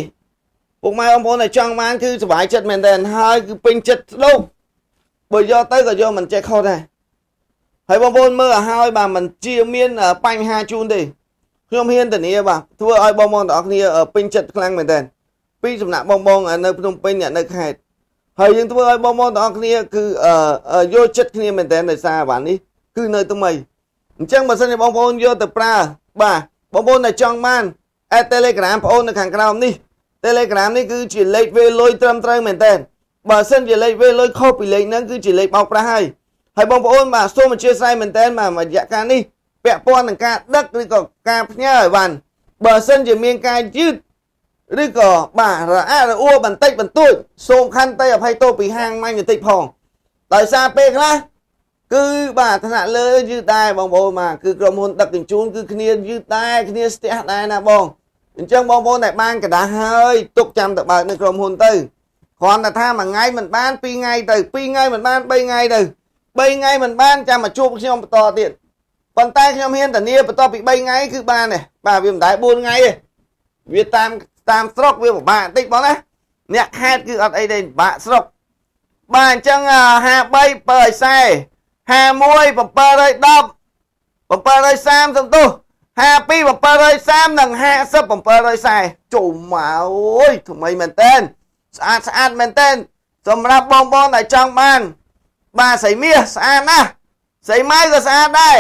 ពុកម៉ែបងប្អូនដែលចង់បានគឺសុបាយចិត្តមែនតើហើយគឺពេញចិត្តស្ដោកបើយកទៅក៏យកមិនចេះខុសដែរហើយបងប្អូនមើលឲ្យហើយបាទមិនជាមានបញ្ហាជូនទេខ្ញុំហ៊ានធានាបាទធ្វើឲ្យបងប្អូនទាំងអស់គ្នាពេញចិត្តខ្លាំងមែនតើពីសំណាក់បងប្អូននៅភ្នំពេញអ្នកនៅខេត្តហើយយើងធ្វើឲ្យបងប្អូនទាំងអស់គ្នាគឺយកចិត្តគ្នាមែនតើដោយសារបាទនេះគឺនៅថ្មី អញ្ចឹងបើសិនជាបងប្អូនយកទៅប្រើបាទបងប្អូនដែលចង់បាន Telegram បងប្អូននៅខាងក្រោមនេះ Telegram នេះគឺជាលេខវេលុយត្រឹមត្រូវមែនតើបើសិនជាលេខវេលុយខុសពីលេខហ្នឹងគឺជាលេខបោកប្រាស់ហើយហើយបងប្អូនបាទសូមអធិស្ឋានមែនតើបាទរយៈកាលនេះពាក់ព័ន្ធនឹងការដឹកឬក៏ការផ្ញើឲ្យបានបើសិនជាមានការយឺតឬក៏បាទរអាក់រអួលបន្តិចបន្តួចសូមខន្តីអភ័យទោសពីហាងម៉ាញ់បន្តិចផងដោយសារពេលខ្លះ គឺបាទថ្នាក់លើយឺតដែរបងប្អូនបាទគឺក្រុមហ៊ុនដឹកជញ្ជូនគឺគ្នាយឺតដែរគ្នាស្ទះដែរណាបងអញ្ចឹងបងប្អូនដែលបានកដាស់ហើយទុកចាំទៅបើកនៅក្រុមហ៊ុនទៅគ្រាន់តែថាមួយថ្ងៃមិនបាន2ថ្ងៃទៅ2ថ្ងៃមិនបាន3ថ្ងៃទៅ3ថ្ងៃមិនបានចាំមកជួបខ្ញុំបន្តទៀតប៉ុន្តែខ្ញុំហ៊ានធានាបន្ទាប់ពី3ថ្ងៃគឺបានទេបាទវាមិនដែរ4ថ្ងៃទេវាតាមតាមស្រុកវាពិបាកបន្តិចបងណាអ្នកខេតគឺអត់អីទេពិបាកស្រុកបាទអញ្ចឹង53បើឲ្យខ្សែ 51 710 730សំទោស52 730និង50 740ជុំមកអូយថ្មីមែនតើស្អាតស្អាតមែនតើសម្រាប់បងបងដែលចង់បាន បាទស្រីមាសស្អាតណាស់ស្រីម៉ៅក៏ស្អាតដែរ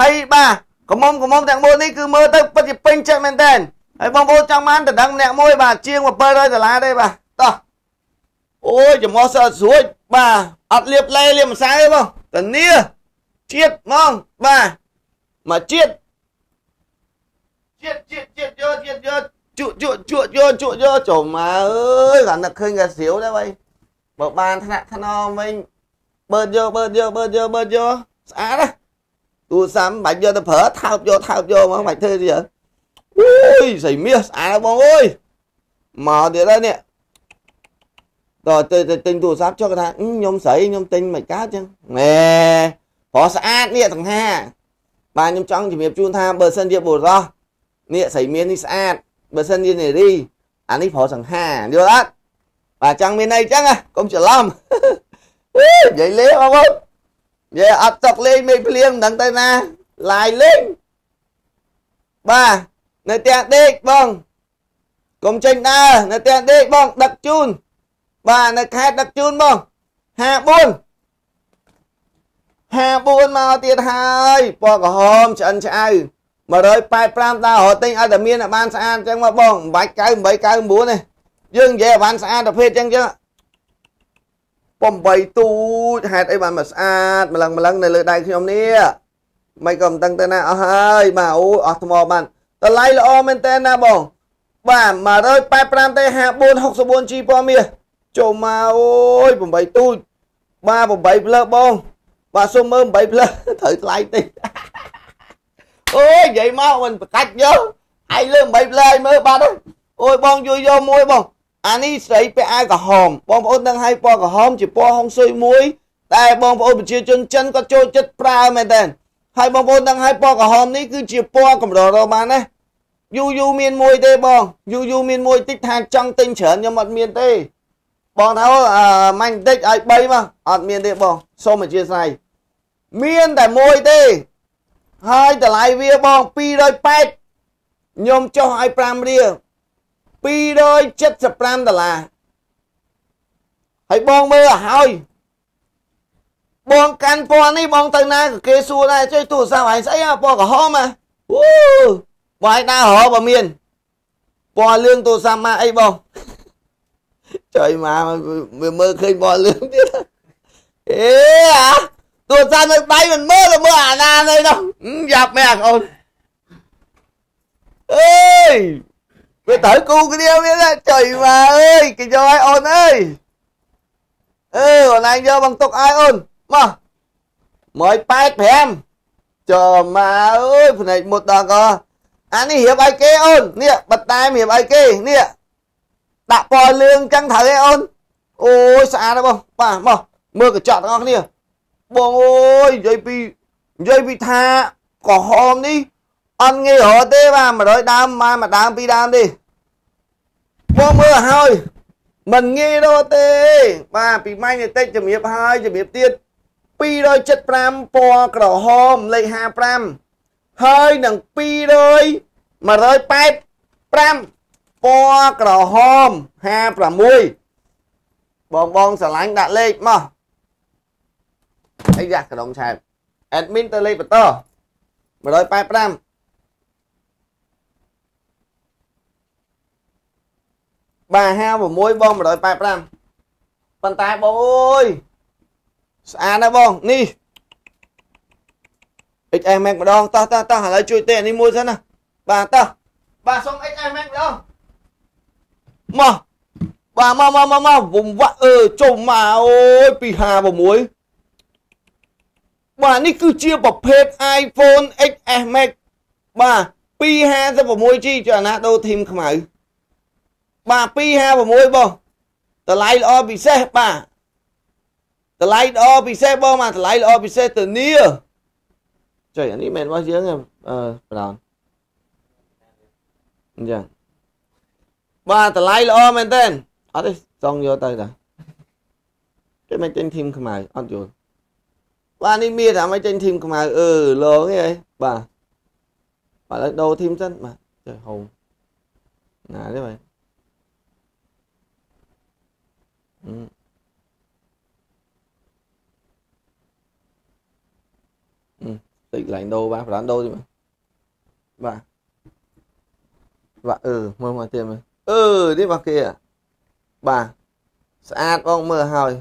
ហើយបាទកមុំកមុំទាំងមូលនេះគឺមើលទៅពិតជាពេញចិត្តមែនតើហើយបងប្អូនចង់បានដណ្ដឹងម្នាក់មួយបាទជាង700ដុល្លារទេបាទតោះអូយចំោះសើស្រួចបាទអត់លៀបលេលៀបម្សៅទេបង តានីជាតិហ្មងបាទមកជាតិជាតិជាតិជាតិយកជាតិយកជក់ជក់ជក់យកជក់យកចូលមកអើយគាត់នឹកឃើញកាស្រាវដែរវ៉ៃបើបានថ្នាក់ថ្នមវិញបឺតយកបឺតយកបឺតយកបឺតយកស្អាតណាទូរស័ព្ទបាច់យកទៅប្រើថើបយកថើបយកមកបាច់ធ្វើទៀតអូយស្រីមាសស្អាតបងអើយមកទៀតហើយនេះ ដល់ទៅទិញទូរស័ព្ទចុះគាត់ថាខ្ញុំស្រីខ្ញុំទិញមិនកើតចឹងណែព្រោះស្អាតនេះទាំងហាបាទខ្ញុំចង់ជំរាបជូនថាបើសិនជាបុរសនេះស្រីមាននេះស្អាតបើសិនជានារីអានេះប្រុសសង្ហាយល់អត់បាទចង់មានអីចឹងកុំច្រឡំអេនិយាយលេងបងប្អូននិយាយអត់តកលេងមេភ្លៀងមិនដឹងទៅណាឡាយលេងបាទនៅផ្ទះដេកបងកុំចេញដើរនៅផ្ទះដេកបងដឹកជូន បាទនៅខេត្តដឹកជូនបង54 54មកទៀតហើយពណ៌ក្រហមឆ្អិនឆ្អៅ185ដើររត់ទិញឲ្យតែមានបានស្អាតអញ្ចឹងមកបងមិនបាច់98 99ទេយើងនិយាយឲ្យបានស្អាតប្រភេទអញ្ចឹងចឹង8ទូចហេតុអីបានមកស្អាតម្លឹងម្លឹងនៅលើដៃខ្ញុំនេះមិនក៏មិនដឹងទៅណាអស់ហើយបាទអូអស់ថ្មបានតម្លៃល្អមែនតើណាបងបាទ185ទេ54 64 G ពណ៌មាស ចូលមកអូយ8ទូចបាទ8ផ្លើបងបាទសុំមើល8ផ្លើត្រូវថ្លៃតិចអូយនិយាយមកមិនប្រកាច់យកហើយលើ8ផ្លែឲ្យមើលបាត់អូយបងជួយយកមួយបងអានេះស្រីពាក់អាវក្រហមបងប្អូនដឹងហើយពណ៌ក្រហមជាពណ៌ហុងស៊ុយមួយតែបងប្អូនប្រជាជនចិនក៏ចូលចិត្តប្រើមែនតើហើយបងប្អូនដឹងហើយពណ៌ក្រហមនេះគឺជាពណ៌កម្ររបានណាយូយូមានមួយទេបងយូយូមានមួយតិចថាចង់ទិញច្រើនខ្ញុំអត់មានទេ បងថាម៉ាញ់តិចឲ្យ3មកអត់មានទេបងសូមអធិស្ឋានមានតែមួយទេហើយតម្លៃវាបង280ខ្ញុំចុះឲ្យ5រៀល275ដុល្លារហើយបងមើលឲ្យហើយបងកាន់ពណ៌នេះបងទៅណាក៏គេសួរដែរជួយទូរស័ព្ទឯងស្អីពណ៌ក្រហមហ៎អូបងឯងដើររកបើមានពណ៌លឿងទូរស័ព្ទមកអីបង ចុយមកវាមើលឃើញពណ៌លឿងទៀតអេអាទូរស័ព្ទនៅដៃមិនមើលទៅមើលអាណានេះនោះយ៉ាប់មែនអូនអេយវាត្រូវគូគ្នាវាចុយមកអើយគេយកឲ្យអូនអើយអឺអូនឯងយកបងទុកឲ្យអូនមក185ចូលមកអើយភ្នែកមុតដល់ក៏អានេះរៀបឲ្យគេអូននេះបတ်តែរៀបឲ្យគេនេះ ដាក់ពណ៌លឿងចឹងត្រូវឯអូនអូយស្អាតហើយបងបាទមកមើលកញ្ចក់ទាំងអស់គ្នាបងអូយនិយាយពីនិយាយពីថាក្រហមនេះអត់ងាយរកទេបាទ100ដើមមកមួយដើមពីរដើមទេបងមើលហើយមិនងាយរកទេ បាទពីម៉ាញ់តិចជំរាបហើយជំរាបទៀត275ពណ៌ក្រហមលេខ55ហើយនឹង200 185 ពណ៌ក្រហម56បងបងស្រឡាញ់ដាក់លេខមកអីយ៉ាក្រុមឆែប admin ទៅលេខបន្ត185បាទ56បង185ប៉ុន្តែបងអើយស្អាតណាស់បងនេះ XS Max ម្ដងតោះតោះតោះឥឡូវជួយទេនេះមួយសិនណាបាទតោះបាទសុំ XS Max ម្ដង មកបាទមកមកមកមកវងវាក់អឺចុំមកអូយពី56បាទនេះគឺជាប្រភេទ iPhone XS Max បាទ 256G ចុះអាណាដូរធីមខ្មៅបាទ256បងតម្លៃល្អពិសេសបាទតម្លៃល្អពិសេសបងបាទតម្លៃល្អពិសេសទៅនីចុយអានេះមែនរបស់យើងអឺប្រដនអញ្ចឹង បាទតម្លៃល្អមែនតើអត់ទេសងយកទៅតាគេមិនចេញធីមខ្មៅអត់យល់បាទនេះមានតែមិនចេញធីមខ្មៅអឺលងហីបាទបាទឥឡូវដូរធីមសិនបាទចុយហូមណាទេបាទអឺតិចឡើងដូរបាទប្រានដូរទីបាទបាទបាទអឺមើលមកទៀតមើល អឺនេះរបស់គេបាទស្អាតបងមើលហើយ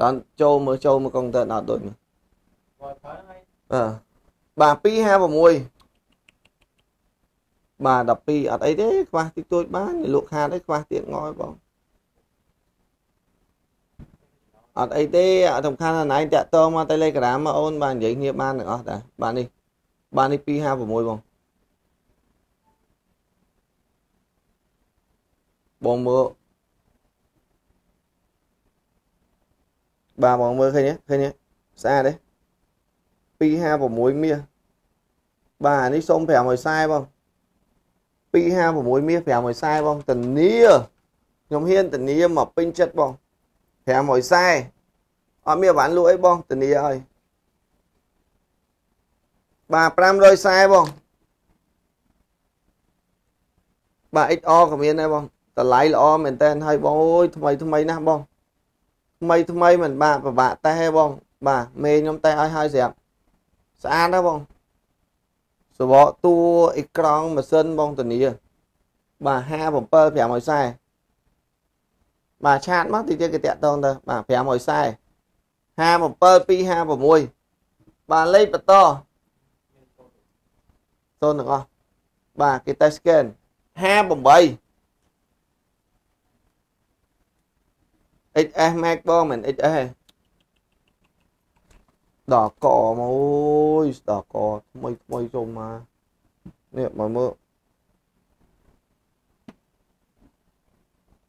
ដល់ចូលមើលចូលមើលកុងទ័រដល់ដូចមើលបាទបាទ256បាទ12អត់អីទេខ្វះតិចតួចបានលក់ខាតអីខ្វះទៀតងយបងអត់អីទេអត់សំខាន់ណាស់តាក់តងមក Telegram មកអូនបាននិយាយគ្នាបានទាំងអស់តាបាទនេះបាទនេះ256បង បងមើលបាទបងមើលឃើញទេឃើញទេស្អាតទេ256មាសបាទនេះសុំ540បង256មាស540បងធានាខ្ញុំហ៊ានធានាមកពេញចិត្តបង540អត់មានបានលក់អីបងធានាហើយបាទ540បងបាទ XR ក៏មានដែរបង តម្លៃល្អមែនតើហើយបងអូយថ្មីថ្មីណាស់បងថ្មីថ្មីមិនបាក់ពិបាកតេះទេបង បាទមេខ្ញុំតេះឲ្យហើយស្រាប់ស្អាតណាស់បងសបកតួអេក្រង់ម៉ាស៊ីនបងធានាបាទ57 540បាទឆាតមកតិចទៀតគេតាក់តងទៅបាទ540 57 256បាទលេខបន្តសូនទាំងអស់បាទគេតែ scan 58 XS Max បងមិន XS ទេដល់កមកអូយដល់កថ្មីថ្មីចូលមកនេះមកមើល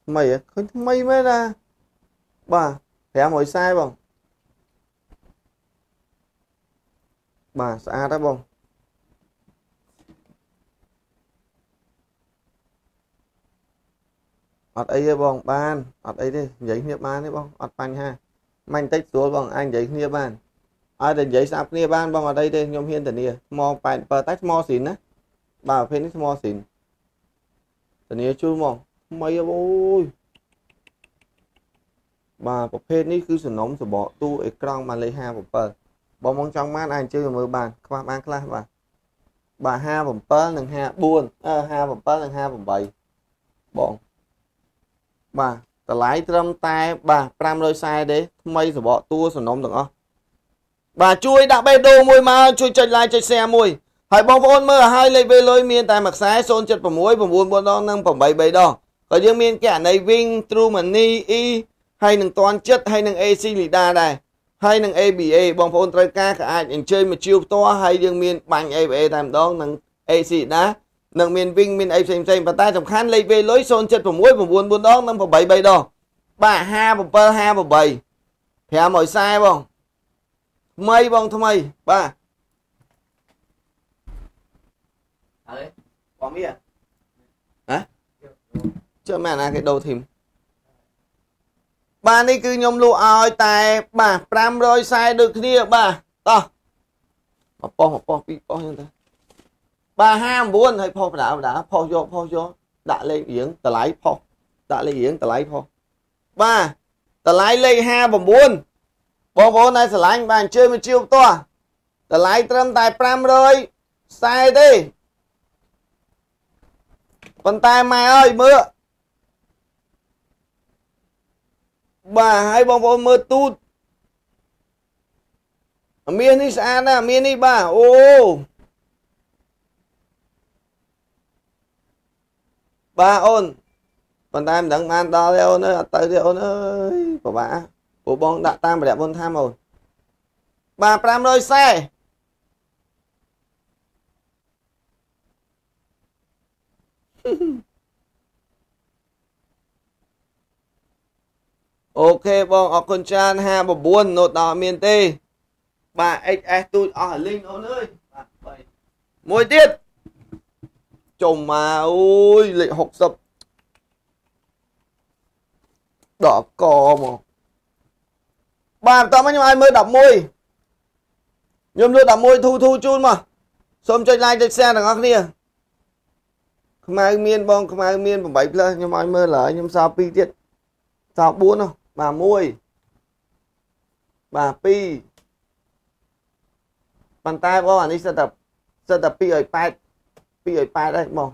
ថ្មីឃើញថ្មីមែនណាបាទ540បងបាទស្អាតហើយបង អត់អីទេបងបានអត់អីទេនិយាយគ្នាបានទេបងអត់បញ្ហាមិនតិចស្រួលបងអាចនិយាយគ្នាបានឲ្យតែនិយាយស្ដាប់គ្នាបានបងអត់អីទេខ្ញុំហ៊ានធានាថ្ម87តែថ្មស៊ីនណាបាទប្រភេទនេះថ្មស៊ីនធានាជូរមកថ្មីអូយបាទប្រភេទនេះគឺសំណុំសបកទូអេក្រង់បានលេខ57បងមកចង់បានអាចអញ្ជើញមកមើលបានខ្វះបានខ្លះបាទបាទ57និង54អឺ57និង58បង បាទតម្លៃត្រឹមតែបាទ540ទេថ្មីសបកតួសំណុំទាំងអស់បាទជួយដាក់បេះដូងមួយមកជួយចុច like ចុច share មួយហើយបងប្អូនមើលឲ្យលេខវេលុយមានតែមួយខ្សែ076 9 4ដងនិង8 3ដងក៏យើងមានករណី Wing True Money E ហើយនឹងតន់ចិត្តហើយនឹង AC Lida ដែរហើយនឹង ABA បងប្អូនត្រូវការក៏អាចអញ្ជើញមកជួបផ្ទាល់ហើយយើងមានបាញ់ ABA តែម្ដងនិង AC Lida នឹងមាន Wing មានអីផ្សេងផ្សេងប៉ុន្តែសំខាន់លេខវេលុយ076 94ដងនិង8 3ដងបាទ57 58 540បងថ្មីបងថ្មីបាទហើយបងមីហ៎ជឿមែនណាគេដូរធីមបាទនេះគឺខ្ញុំលក់ឲ្យតែបាទ540ដូចគ្នាបាទតោះមកប៉ុសមកប៉ុសពីរប៉ុសហ្នឹងទៅ បាទ59ហើយផុសបដាបដាផុសយកផុសយកដាក់លេខរៀងតម្លៃផុសដាក់លេខរៀងតម្លៃផុសបាទតម្លៃលេខ59បងប្អូនដែលស្រឡាញ់បាទអញ្ជើញមកជាវផ្ទាស់តម្លៃត្រឹមតែ540ទេប៉ុន្តែម៉ែអើយមើលបាទហើយបងប្អូនមើលទូតអាមាសនេះស្អាតណាស់អាមាសនេះបាទអូ បាទអូនប៉ុន្តែមិនដឹងបានដល់ទេអូនអើយអត់ទៅទេអូនអើយពិបាកព្រោះបងដាក់តាមប្រយ័ត្នបុនថាមអូនបាទ540អូខេបងអរគុណច្រើន59ណូតដល់មានទេបាទ XS ទូចអស់លីងអូនអើយបាទ3មួយទៀត ចុំមកអូយលេខ60ដកកមកបាទបន្តមកខ្ញុំឲ្យមើល11ខ្ញុំលើ11ធូធូជូនមកសូមចុច like ចុច share ទាំងអស់គ្នាខ្មៅមានបងខ្មៅមាន8 plus ខ្ញុំឲ្យមើលឡើយខ្ញុំសល់2ទៀតសល់4នោះបាទ1បាទ2ប៉ុន្តែបងអានេះសិតតែសិតតែ2ឲ្យ8 2ឲ្យ8ហើយបង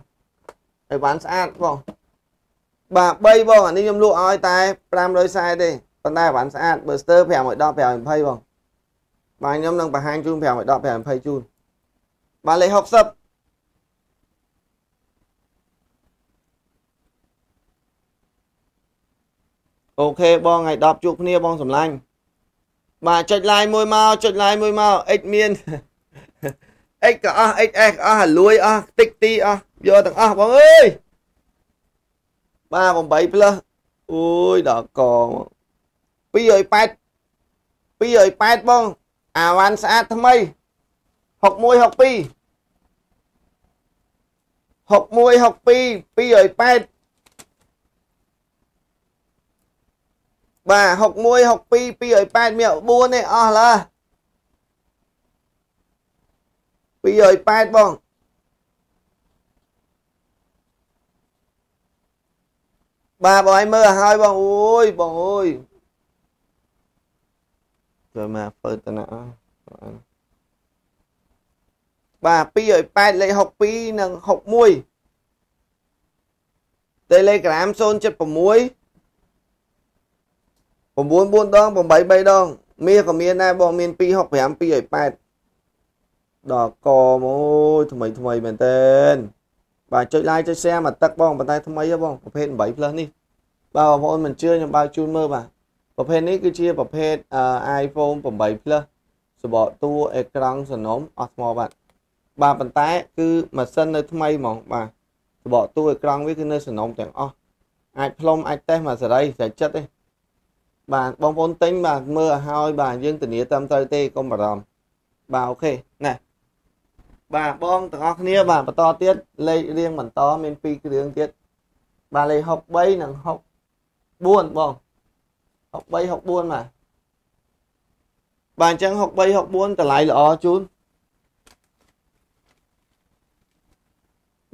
ឲ្យបានស្អាតបងបាទ3បងអានេះខ្ញុំលក់ឲ្យតែ540ទេប៉ុន្តែបានស្អាតបើស្ទើ5ឲ្យ10 520បងបាទខ្ញុំនឹងបង្ហាញជូន5ឲ្យ10 520ជូនបាទលេខ60អូខេបងថ្ងៃ10ជួបគ្នាបងសម្លាញ់បាទចុច like មួយមកចុច like មួយមក x មាន x ក៏អស់ xs ក៏អស់អាលួយអស់តិចទីអស់យកទាំងអស់បងអើយបាទ8 plus អូយដល់កមក208 208បងអាវ៉ាន់ស្អាតថ្មី61 62 61 62 208បាទ61 62 208មាន4នេះអស់ឡើ 208បងបាទបងឲ្យមើលឲ្យបងអូយបងអើយចូលមកពើតណាបាទ208លេខ62និង61 Telegram 076 9 4ដង8 3ដងមាសក៏មានដែរបងមាន265 228 ដល់កអូយថ្មីថ្មីមែនតើបាទចុច like ចុច share មកទឹកបងប៉ុន្តែថ្មីហ៎បងប្រភេទ8 plus នេះបាទបងប្អូនមិនជឿខ្ញុំបើកជូនមើលបាទប្រភេទនេះគឺជាប្រភេទ iPhone 8 plus សបកតួអេក្រង់សនំអស់ថ្មបាទបាទប៉ុន្តែគឺម៉ាស៊ីននៅថ្មីហ្មងបាទសបកតួអេក្រង់វាគឺនៅសនំទាំងអស់អាចផ្លុំអាចតេសមកសេរីស្រេចចិត្តទេបាទបងប្អូនទិញបាទមើលឲ្យហើយបាទយើងធានាត្រឹមត្រូវទេកុំបារម្ភបាទអូខេណែ បាទបងទាំងអស់គ្នាបាទបន្តទៀតលេខរៀងបន្តមាន2គ្រឿងទៀតបាទលេខ63និង64បង63 64បាទបាទអញ្ចឹង63 64តម្លៃល្អជូន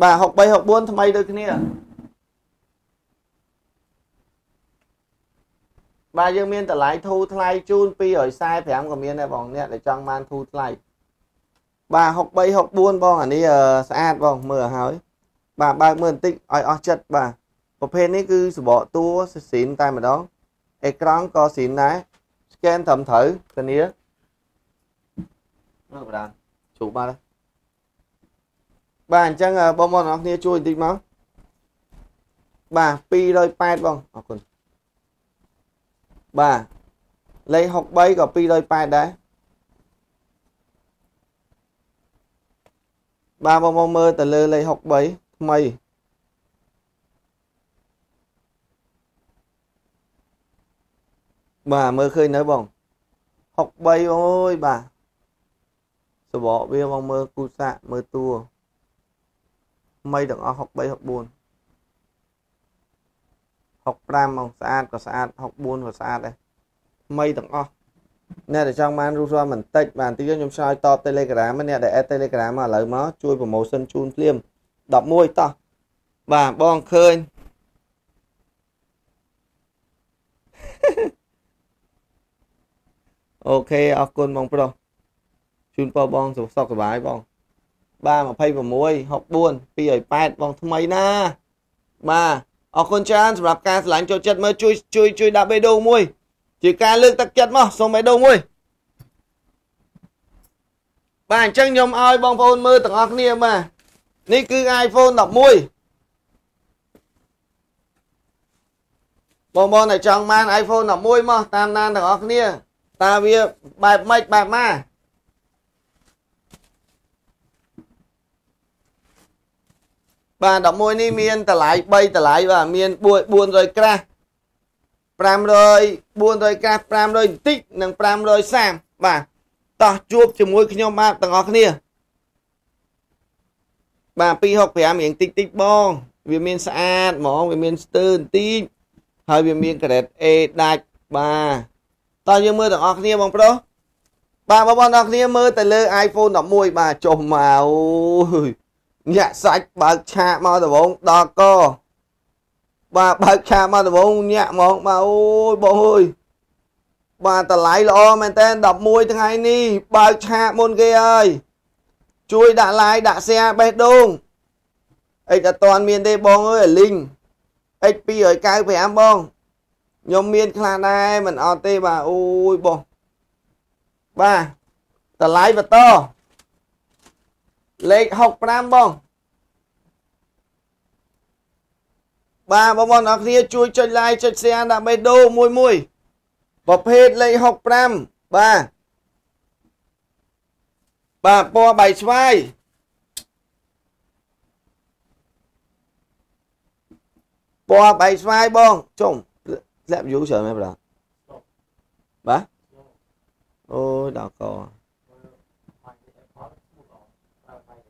បាទ63 64ថ្មីដូចគ្នាបាទយើងមានតម្លៃធូរថ្លៃជូន245ក៏មានដែរបងអ្នកដែលចង់បានធូរថ្លៃ បាទ63 64បងអានេះស្អាតបងមើលឲ្យហើយបាទបើកមើលបន្តិចឲ្យអស់ចិត្តបាទប្រភេទនេះគឺសបកតួស៊ីនតែម្ដងអេក្រង់ក៏ស៊ីនដែរ scan ត្រឹមត្រូវធានាមើលបណ្ដានជួបបាទបាទអញ្ចឹងបងប្អូនអរគ្នាជួយបន្តិចមកបាទ208បងអរគុណបាទលេខ63ក៏208ដែរ បាទបងមកមើលទៅលើលេខ63ថ្មីបាទមើលឃើញនៅបង63អូយបាទសបកវាបងមើលគូសាក់មើលតួថ្មីទាំងអស់63 64 65មកស្អាតក៏ស្អាត64ក៏ស្អាតដែរថ្មីទាំងអស់ អ្នកដែលចង់បានរូបរាងបន្តិចបានទីខ្ញុំឆ្លើយតប Telegram អ្នកដែល add Telegram មកឥឡូវមកជួយ promotion ជូនភ្លាម11តោះបាទបងឃើញអូខេអរគុណបងប្រុសជូនពរបងសុខសុខសប្បាយបង បាទ26 64 208បងថ្មីណាបាទអរគុណច្រើនសម្រាប់ការឆ្លាញ់ចូលចិត្តមើលជួយជួយជួយដាក់បេដូងមួយ ជាការលើកទឹកចិត្តមកសូមបេដូងមួយបាទអញ្ចឹងខ្ញុំឲ្យបងប្អូនមើលទាំងអស់គ្នាបាទនេះគឺ iPhone 11បងប្អូនដែលចង់បាន iPhone 11មកតាមដានទាំងអស់គ្នាតើវាបែបម៉េចបែបម៉ាបាទ11នេះមានតម្លៃ3តម្លៃបាទមាន400ក្រាស់ 500 400ក្រាស់500បន្តិចនិង530បាទតោះជួបជាមួយខ្ញុំបាទទាំងអស់គ្នាបាទ265រៀងតិចតិចបងវាមានស្អាតហ្មងវាមានស្ទើរបន្តិចហើយវាមានក្រេត A ដាច់បាទតោះយើងមើលទាំងអស់គ្នាបងប្រុសបាទបងប្អូនទាំងអស់គ្នាមើលទៅលើ iPhone 11បាទចុះមកអូយញាក់សាច់បើកឆាកមកដំបងដល់ក បាទបើកឆាកមកដំបងញាក់ហ្មងបាទអូយបងអើយបាទតម្លៃល្អមែនតើ11ថ្ងៃនេះបើកឆាកមុនគេហើយជួយដាក់ like ដាក់ share បេះដូងអីតែតន់មានទេបងអើយអាលីង X295 បងខ្ញុំមានខ្លះដែរមិនអត់ទេបាទអូយបងបាទតម្លៃបន្តលេខ65បង បាទបងប្អូនអរគ្នាជួយចុច like ចុច share ដើម្បីដូរមួយមួយប្រភេទលេខ65បាទបាទពណ៌បៃស្វាយពណ៌បៃស្វាយបងចុំធ្លាក់ view ច្រើនមែនបាទបាទអូយដល់ក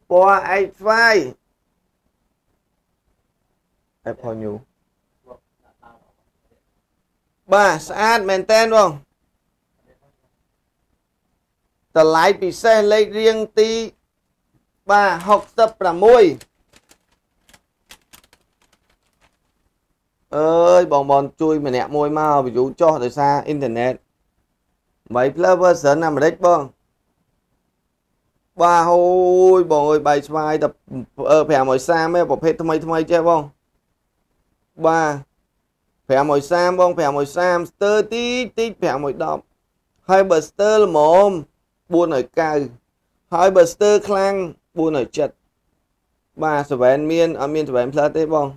ពណ៌អេស្វាយ Apple New បាទស្អាតមែនតើបងតម្លៃពិសេសលេខរៀងទីបាទ66អើយបងបងជួយម្នាក់មួយមក view ចុះដោយសារអ៊ីនធឺណិត8 plus version អាមេរិកបងបាទអូយបងអើយបាយស្វាយតែ530ឯងប្រភេទថ្មីថ្មីចេះបង បាទ530បង530ស្ទើរទីទី510ហើយបើស្ទើរល្មម490ហើយបើស្ទើរខ្លាំង470បាទ7មានអត់មាន7 plus ទេបង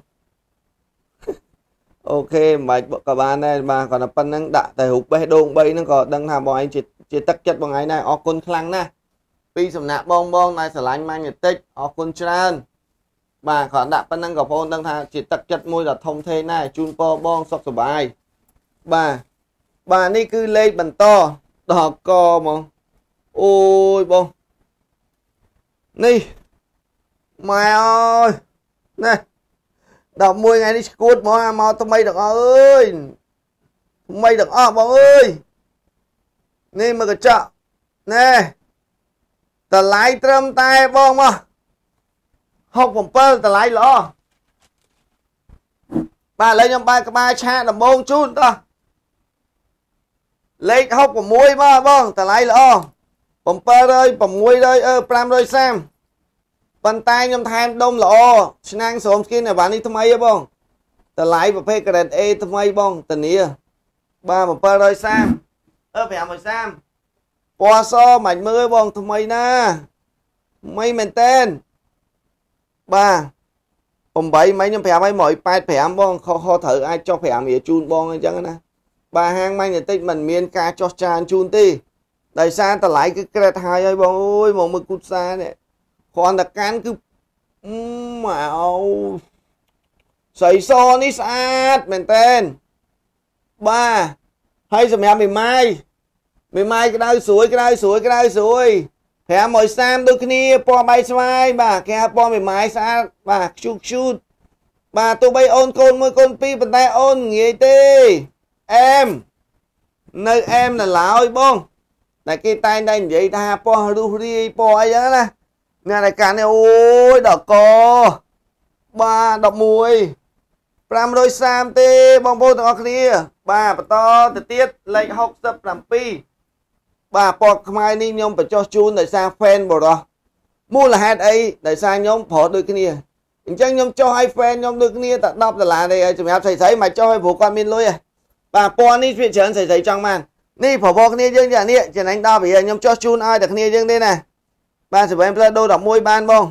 អូខេមិនបាច់ក៏បានដែរបាទគាត់តែប៉ុណ្្នឹងដាក់តែរូបបេះដូង3ហ្នឹងក៏ដឹងថាបងឯងជាជាទឹកចិត្តបងឯងដែរអរគុណខ្លាំងណាស់ពីសំណាក់បងបងដែលស្រឡាញ់ម៉ាញ់តិចអរគុណច្រើន បាទគាត់ដាក់ប៉ុណ្្នឹងក៏បងដឹងថាជាទឹកចិត្តមួយដ៏ធំធេងដែរជូនពរបងសុខសប្បាយបាទបាទនេះគឺលេខបន្តដល់កហ្មងអូយបងនេះម៉ែអើយណែ11ថ្ងៃនេះស្គួតបងមកថ្មីទាំងអស់អើយថ្មីទាំងអស់បងអើយនេះមើលកញ្ចក់ណែតម្លៃត្រឹមតែបងមក 67តម្លៃល្អបាទឥឡូវខ្ញុំបើកក្បាលឆាដំបងជូនតោះលេខ66មកបងតម្លៃល្អ700 600អឺ530ប៉ុន្តែខ្ញុំថែមដុំល្អឆ្នាំងស្រោមស្គីនអាវ៉ានេះថ្មីហ៎បងតម្លៃប្រភេទ grade A ថ្មីបងតានីបាទ730អឺ530ពណ៌សមិនមើលបងថ្មីណាថ្មីមែនតែន បាទ8មិញខ្ញុំប្រាប់ឲ្យ185បងខុសខុសត្រូវអាចចុះ5រៀលជូនបងអញ្ចឹងណាបាទហាងម៉ាញ់បន្តិចมันមានការចោះចានជូនទេដោយសារតម្លៃគឺក្រេតហើយហើយបងអូយមកមើលគូតសានេះគ្រាន់តែកាន់គឺម៉ៅស្អីសនេះស្អាតមែនតើបាទហើយសម្រាប់មីម៉ាយមីម៉ាយក្តៅស្រួយក្តៅស្រួយក្តៅស្រួយ 530ដូចគ្នាពណ៌បៃស្វាយបាទគេហៅពណ៌មីម៉ាយស្អាតបាទខ្ជូតខ្ជូតបាទទោះបីអូនកូនមួយកូនពីរប៉ុន្តែអូនងាយទេអែមនៅអែមនៅឡើយបងតែគេតែងតែនិយាយថាពណ៌រុះរាយពណ៌អីចឹងណាអ្នកតែកាន់នេះអូយដល់កបាទ11 530ទេបងប្អូនទាំងអស់គ្នា បាទបន្តទៅទៀតលេខ67 បាទពណ៌ខ្មៅនេះខ្ញុំបញ្ចុះជូនដោយសារ fan បរោះមូលហេតុអីដោយសារខ្ញុំប្រុសដូចគ្នាអញ្ចឹងខ្ញុំចុះឲ្យ fan ខ្ញុំដូចគ្នាតែ10ដុល្លារទេហើយសម្រាប់ស្រីស្រីមកចុះឲ្យព្រោះគាត់មានលុយបាទពណ៌នេះវាច្រើនស្រីស្រីចង់បាននេះប្រព័ន្ធគ្នាយើងយ៉ាងនេះចំណេញដល់វាខ្ញុំចុះជូនឲ្យតែគ្នាយើងទេណាបាទ7 plus ដូរ11បានបង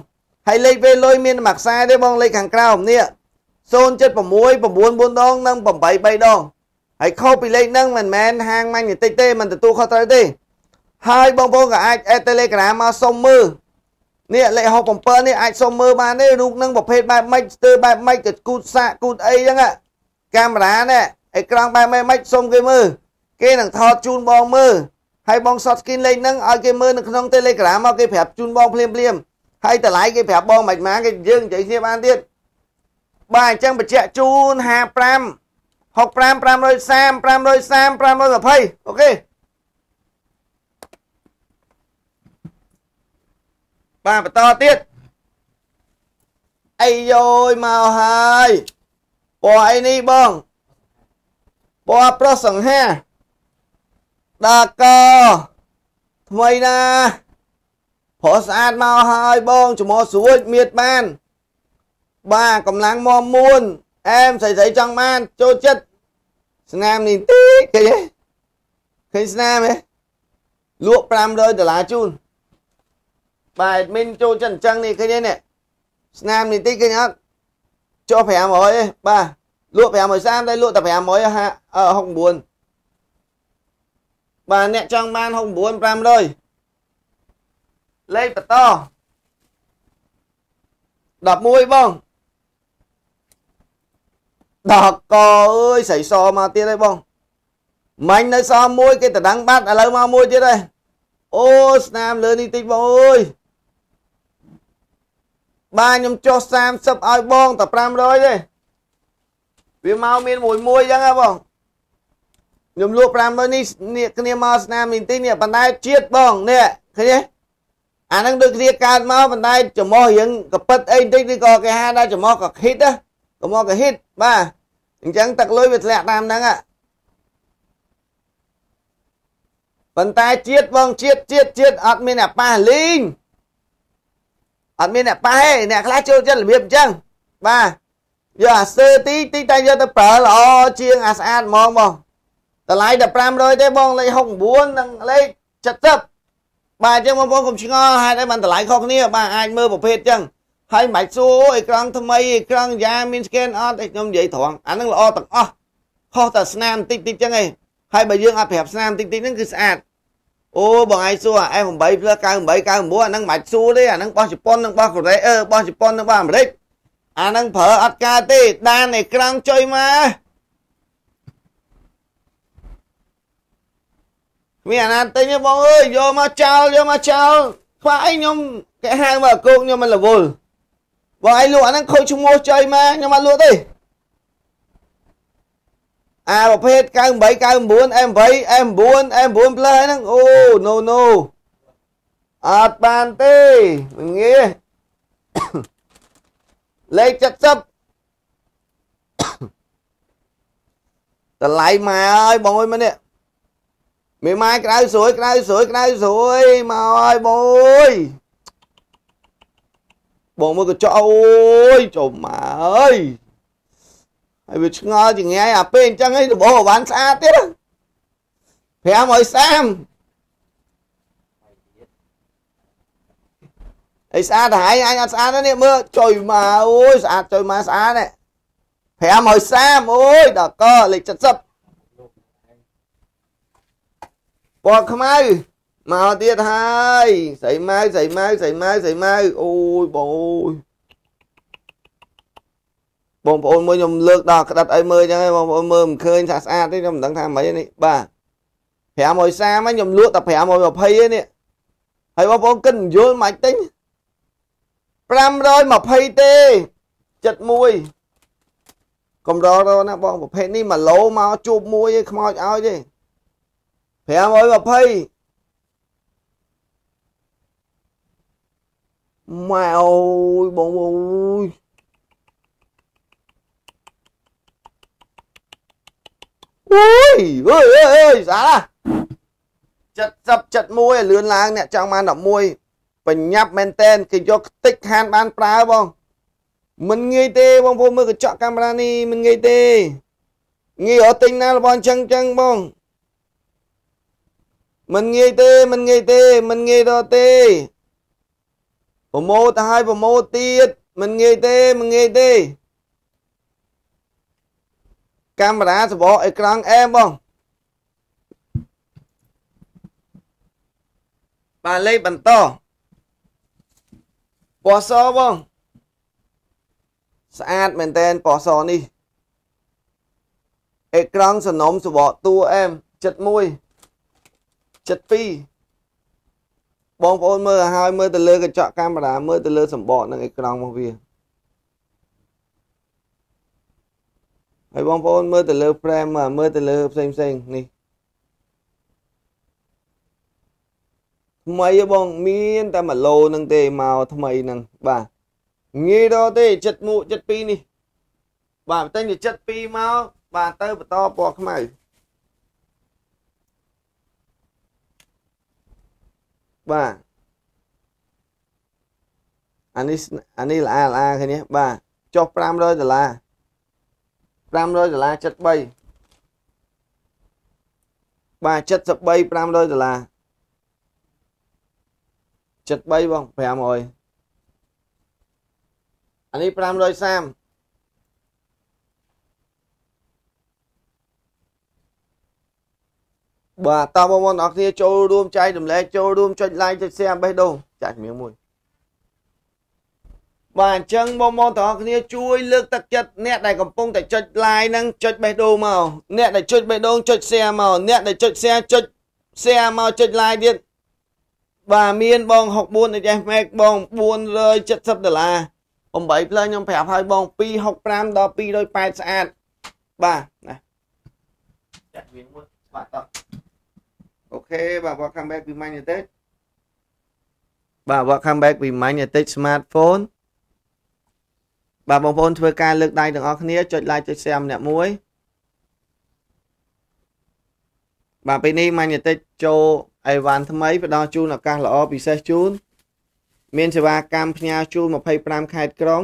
ហើយលេខវេលុយមានមួយខ្សែទេបងលេខខាងក្រោមនេះ076 9 4ដងនិង8 3ដងហើយខុសពីលេខហ្នឹងមិនមែនហាងម៉ាញ់បន្តិចទេមិនទទួលខុសត្រូវទេ ហើយបងប្អូនក៏អាច add Telegram មកសុំមើលនេះលេខ67នេះអាចសុំមើលបានទេរូបនឹងប្រភេទបែបម៉េចស្ទើរបែបម៉េចក៏គូតសាកគូតអីចឹងកាមេរ៉ានេះអេក្រង់បែបម៉េចសុំគេមើលគេនឹងថតជូនបងមើលហើយបង short screen លេខហ្នឹងឲ្យគេមើលនៅក្នុង Telegram មកគេប្រាប់ជូនបងភ្លាមភ្លាមហើយតម្លៃគេប្រាប់បងមិនម៉ាគេយើងនិយាយគ្នាបានទៀតបាទអញ្ចឹងបញ្ជាក់ជូន55 65 530 530 520អូខេ បាទបន្តទៀតអីយោយមកហើយពណ៌អីនេះបងពណ៌ប្រុសសង្ហាដាកថ្មីណាព្រោះស្អាតមកហើយបងចំមស្រួចមៀតបាន បាទកម្លាំងមមួនអែមស្រីស្រីចង់បានចូលចិត្តស្នាមនេះតិចឃើញទេឃើញស្នាមទេលក់500ដុល្លារជូន បាទ admin ចូលចិត្តអញ្ចឹងនេះឃើញទេនេះស្នាមនេះតិចឃើញអត់ចុះ500ទេបាទលក់530តែលក់តែ500 69បាទអ្នកចង់បាន69 500លេខបន្ត11បងដល់កអើយស្រីសមកទៀតហើយបងមាញ់នៅសមួយគេតដឹងបាត់ឥឡូវមកមួយទៀតហើយអូស្នាមលើនេះតិចបងអើយ បាទខ្ញុំចុះ30ឲ្យបងតែ500ទេវាមកមានមួយមួយអញ្ចឹងហ៎បងខ្ញុំលក់500នេះនេះគ្នាមកស្នាមនេះតិចនេះបណ្ដែជាតិបងនេះឃើញទេអាហ្នឹងដូចគ្នាកើតមកបណ្ដែចំោះរៀងកពិតអីបន្តិចនេះក៏គេហៅថាចំោះក៏ហ៊ីតណាកុំមកក៏ហ៊ីតបាទអញ្ចឹងទឹកលុយវាធ្លាក់តាមហ្នឹងប៉ុន្តែជាតិបងជាតិជាតិជាតិអត់មានអ្នកប៉ះលីង អត់មានអ្នកប៉ះទេអ្នកខ្លះចូលចិត្តរបៀបអញ្ចឹងបាទយកអាសើទីទីតែយកទៅប្រើល្អជាងអាស្អាតហ្មងបងតម្លៃតែ500ទេបងលេខ69និងលេខ70បាទអញ្ចឹងបងប្អូនកុំឆ្ងល់ហេតុអីបានតម្លៃខុសគ្នាបាទអាចមើលប្រភេទអញ្ចឹងហើយមិនបាច់សួរអេក្រង់ថ្មីអេក្រង់យ៉ាមាន scan អត់ខ្ញុំនិយាយត្រង់អានឹងល្អទាំងអស់ខុសតែស្នាមតិចតិចចឹងឯងហើយបើយើងអត់ប្រាប់ស្នាមតិចតិចហ្នឹងគឺស្អាត អូបងឯងសួរ F8 plus 98 99អាហ្នឹងមិនបាច់សួរទេអាហ្នឹងបោះជប៉ុននិងបោះកូរ៉េអឺបោះជប៉ុននិងបោះអាមេរិកអាហ្នឹងប្រើអត់កើតទេដានអេក្រង់ចុយមកមានអាណាទិញទេបងអើយយកមកចោលយកមកចោលខ្វះអីខ្ញុំគេហៅមកកូកខ្ញុំមិនរវល់បងឯងលក់អាហ្នឹងខូចឈ្មោះចុយមកខ្ញុំអត់លក់ទេ អាប្រភេទ98 99 M8 M9 M9 plus ហ្នឹងអូ no no អត់បានទេមិនងាយលេខ70តម្លៃមកហើយបងអើយមើលនេះមេម៉ាយក្រៅស្រួយក្រៅស្រួយក្រៅស្រួយមកហើយបងអើយបងមើលកញ្ចក់អូយចូលមកអើយ ហើយវាឆ្ងល់ជាងាយអាពេលអញ្ចឹងឯងដបអវ៉ាន់ស្អាតទៀត5ឲ្យ30អីស្អាតទៅហើយអញអត់ស្អាតទេនេះមើលចុយមកអូយស្អាតចុយមកស្អាតនេះ5ឲ្យ30អូយដល់កលេខ70ពណ៌ខ្មៅមកទៀតហើយស្រីម៉ៅស្រីម៉ៅស្រីម៉ៅស្រីម៉ៅអូយបងអូយ បងប្អូនមួយខ្ញុំលើកដល់ក្តិតអីមើលចឹងបងប្អូនមើលមិនឃើញថាស្អាតទេខ្ញុំមិនដឹងថាម៉េចនេះបាទ530ខ្ញុំលក់តែ520ទេនេះហើយបងប្អូនគិតយល់មិនទិញ520ទេ71កម្ររណាបងប្រភេទនេះ1ឡូមកជួបមួយឯងខ្មោចឲ្យទេ520ម៉ែអូយបងអូយ អូយអើយអើយស្អាត70 71លឿនឡើងអ្នកចង់បាន11បញ្ញាប់មែនតែនគេយកតិចខានបានប្រើបងមិនងាយទេបងប្អូនមើលកញ្ចក់កាមេរ៉ានេះមិនងាយទេងាយអត់ទិញណារបស់អញ្ចឹងអញ្ចឹងបងមិនងាយទេមិនងាយទេមិនងាយដល់ទេប្រម៉ូទៅឲ្យប្រម៉ូទៀតមិនងាយទេមិនងាយទេ កាមេរ៉ាសបកអេក្រង់អែមបងបាទលេខបន្តពណ៌សបងស្អាតមែនតែនពណ៌សនេះអេក្រង់សំណុំសបកតួអែម71 72បងប្អូនមើលឲ្យហើយមើលទៅលើកញ្ចក់កាមេរ៉ាមើលទៅលើសម្បកនឹងអេក្រង់របស់វា ហើយបងប្អូនមើលទៅលើ frame មើលទៅលើផ្សេងផ្សេងនេះថ្មីបងមានតែ1ឡូនឹងទេមកថ្មីនឹងបាទងាយដល់ទេចិត្តមួកចិត្ត2នេះបាទតែតែចិត្ត2មកបាទទៅបន្តពណ៌ខ្មៅបាទអានេះអានេះល្អល្អឃើញទេបាទចុះ500ដុល្លារ 500ដុល្លារ73បាទ73 500ដុល្លារ73បង500អានេះ530បាទតើបងប្អូនអរគ្នាចូលរួមចែករំលែកចូលរួមចុច like ចុច share បេះដូងចាច់ជំនាញមួយ បាទអញ្ចឹងបងប្អូនទាំងអស់គ្នាជួយលើកទឹកចិត្តអ្នកដែលកំពុងតែចុច like ហ្នឹងចុចបេះដូងមកអ្នកដែលចុចបេះដូងចុច share មកអ្នកដែលចុច share ចុច share មកចុច like ទៀតបាទមានបង64 HS Max បង470ដុល្លារ8ផ្លើខ្ញុំប្រាប់ឲ្យបង265ដល់280ស្អាតបាទណាចាក់វាមួយបាទតោះអូខេបាទ welcome back ពី Magnetic បាទ welcome back ពី Magnetic smartphone បាទបងប្អូនធ្វើការលើកដៃទាំងអស់គ្នាចុច like ចុច share ម្នាក់មួយបាទពេលនេះ Magnetic ចូលអីវ៉ាន់ថ្មីផ្ដល់ជូនឱកាសល្អពិសេសជូនមានសេវាកម្មផ្ញើជូន25ខេត្តក្រុង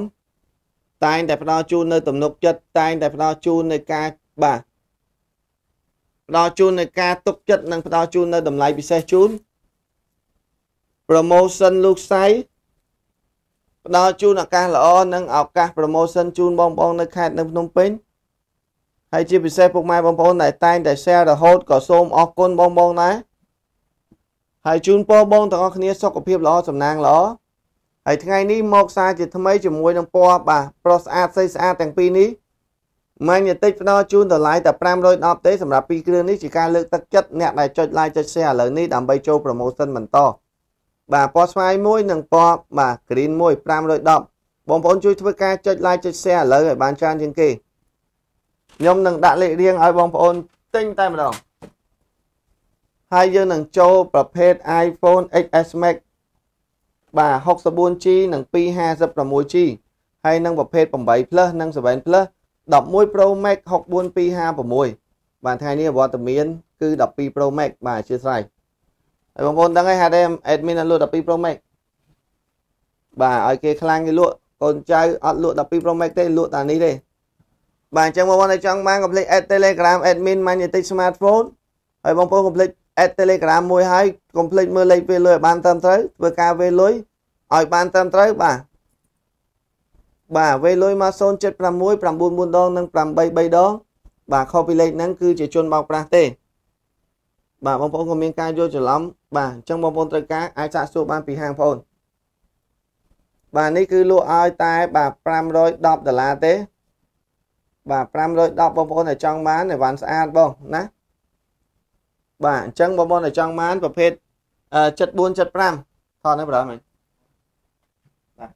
តែងតែផ្ដល់ជូននៅទំនុកចិត្តតែងតែផ្ដល់ជូននៅការបាទផ្ដល់ជូននៅការទុកចិត្តនិងផ្ដល់ជូននៅតម្លៃពិសេសជូន promotion លោកសៃ ផ្ដល់ជូនឱកាសល្អនិងឱកាស promotion ជូនបងប្អូននៅខេត្តនៅភ្នំពេញហើយជាពិសេសពុកម៉ែបងប្អូនដែលតែងតែ share រហូតក៏សូមអរគុណបងបងដែរហើយជូនពរបងទាំងអស់គ្នាសុខភាពល្អសំណាងល្អហើយថ្ងៃនេះមកសារជាថ្មីជាមួយនឹងពណ៌បាទប្រុសស្អាតស្អីស្អាតទាំងពីរនេះម៉ាញ់តិចផ្ដល់ជូនតម្លៃតែ510ទេសម្រាប់ពីរគ្រឿងនេះជាការលើកទឹកចិត្តអ្នកដែលចុច like ចុច share ឥឡូវនេះដើម្បីចូល promotion បន្ត បាទពណ៌ស្វាយមួយនិងពណ៌បាទ green មួយ510បងប្អូនជួយធ្វើការចុច like ចុច share ឥឡូវឲ្យបានច្រើនជាងគេខ្ញុំនឹងដាក់លេខរៀងឲ្យបងប្អូនទិញតែម្ដងហើយយើងនឹងចូលប្រភេទ iPhone XS Max បាទ 64G និង 256G ហើយនឹងប្រភេទ8 Plus និង7 Plus 11 Pro Max 64256បាទថ្ងៃនេះវត្តមានគឺ12 Pro Max បាទអធិស្ឋាន ហើយបងប្អូនដឹងហើយហេតុអី admin អត់លក់12 Pro Max បាទឲ្យគេខ្លាំងគេលក់កូនចៅអត់លក់12 Pro Max ទេលក់តែនេះទេបាទអញ្ចឹងបងប្អូនឲ្យចង់បានកុំភ្លេច add Telegram admin Magnetic Smartphone ហើយបងប្អូនកុំភ្លេច add Telegram មួយហើយកុំភ្លេចមើលលេខពេលលុយឲ្យបានត្រឹមត្រូវធ្វើការវេលុយឲ្យបានត្រឹមត្រូវបាទបាទវេលុយមក076 94ដងនិង83 3ដងបាទខុសពីលេខហ្នឹងគឺជាជនបោកប្រាស់ទេ បាទបងប្អូនក៏មានការយល់ច្រឡំបាទអញ្ចឹងបងប្អូនត្រូវការអាចសាកសួរបានពីហាងបងប្អូនបាទនេះគឺលក់ឲ្យតែបាទ510ដុល្លារទេបាទ510បងប្អូនដែលចង់បានអីវ៉ាន់ស្អាតបងណាបាទអញ្ចឹងបងប្អូនដែលចង់បានប្រភេទ74 75ថតនៅប្រហែលមិញបាទ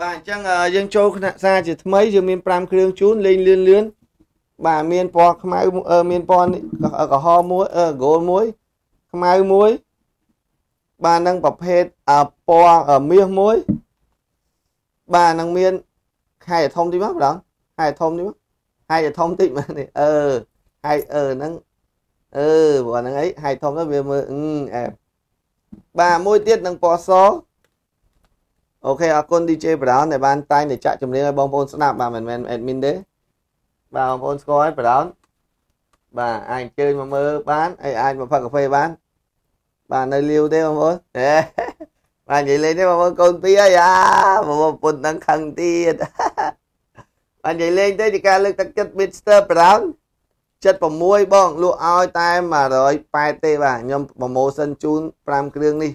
បាទអញ្ចឹងយើងចូលគណៈសារជាថ្មីយើងមាន5គ្រឿងជូនលេងលឿនលឿន បាទមានពណ៌ខ្មៅមានពណ៌ក្រហមមួយអឺហ្គោលមួយខ្មៅមួយបាទនឹងប្រភេទពណ៌មាសមួយបាទនឹងមានខែធំតិចមកបងហែធំនេះមកហែធំតិចមកនេះអឺហែអឺហ្នឹងអឺព្រោះហ្នឹងអីហែធំទៅវាមើលអឺអែបាទមួយទៀតនឹងពណ៌សអូខេអរគុណ DJ Brown ដែលបានតែងតែចាក់ចម្រៀងឲ្យបងប្អូនស្ដាប់បាទមិនមែន admin ទេ បាទបងប្អូនស្គាល់ហើយ Brown បាទអាចអញ្ជើញមកមើលបានហើយអាចមកផឹកកាហ្វេបានបាទនៅលាវទេបងប្អូនបាទនិយាយលេងទេបងប្អូនកូនពីរហើយអាបងប្អូនពុននឹងខឹងទៀតបាទនិយាយលេងទៅជាការលើកទឹកចិត្ត Mr. Brown 76បងលក់ឲ្យតែ180ទេបាទខ្ញុំប្រម៉ូសិនជូន5គ្រឿងនេះ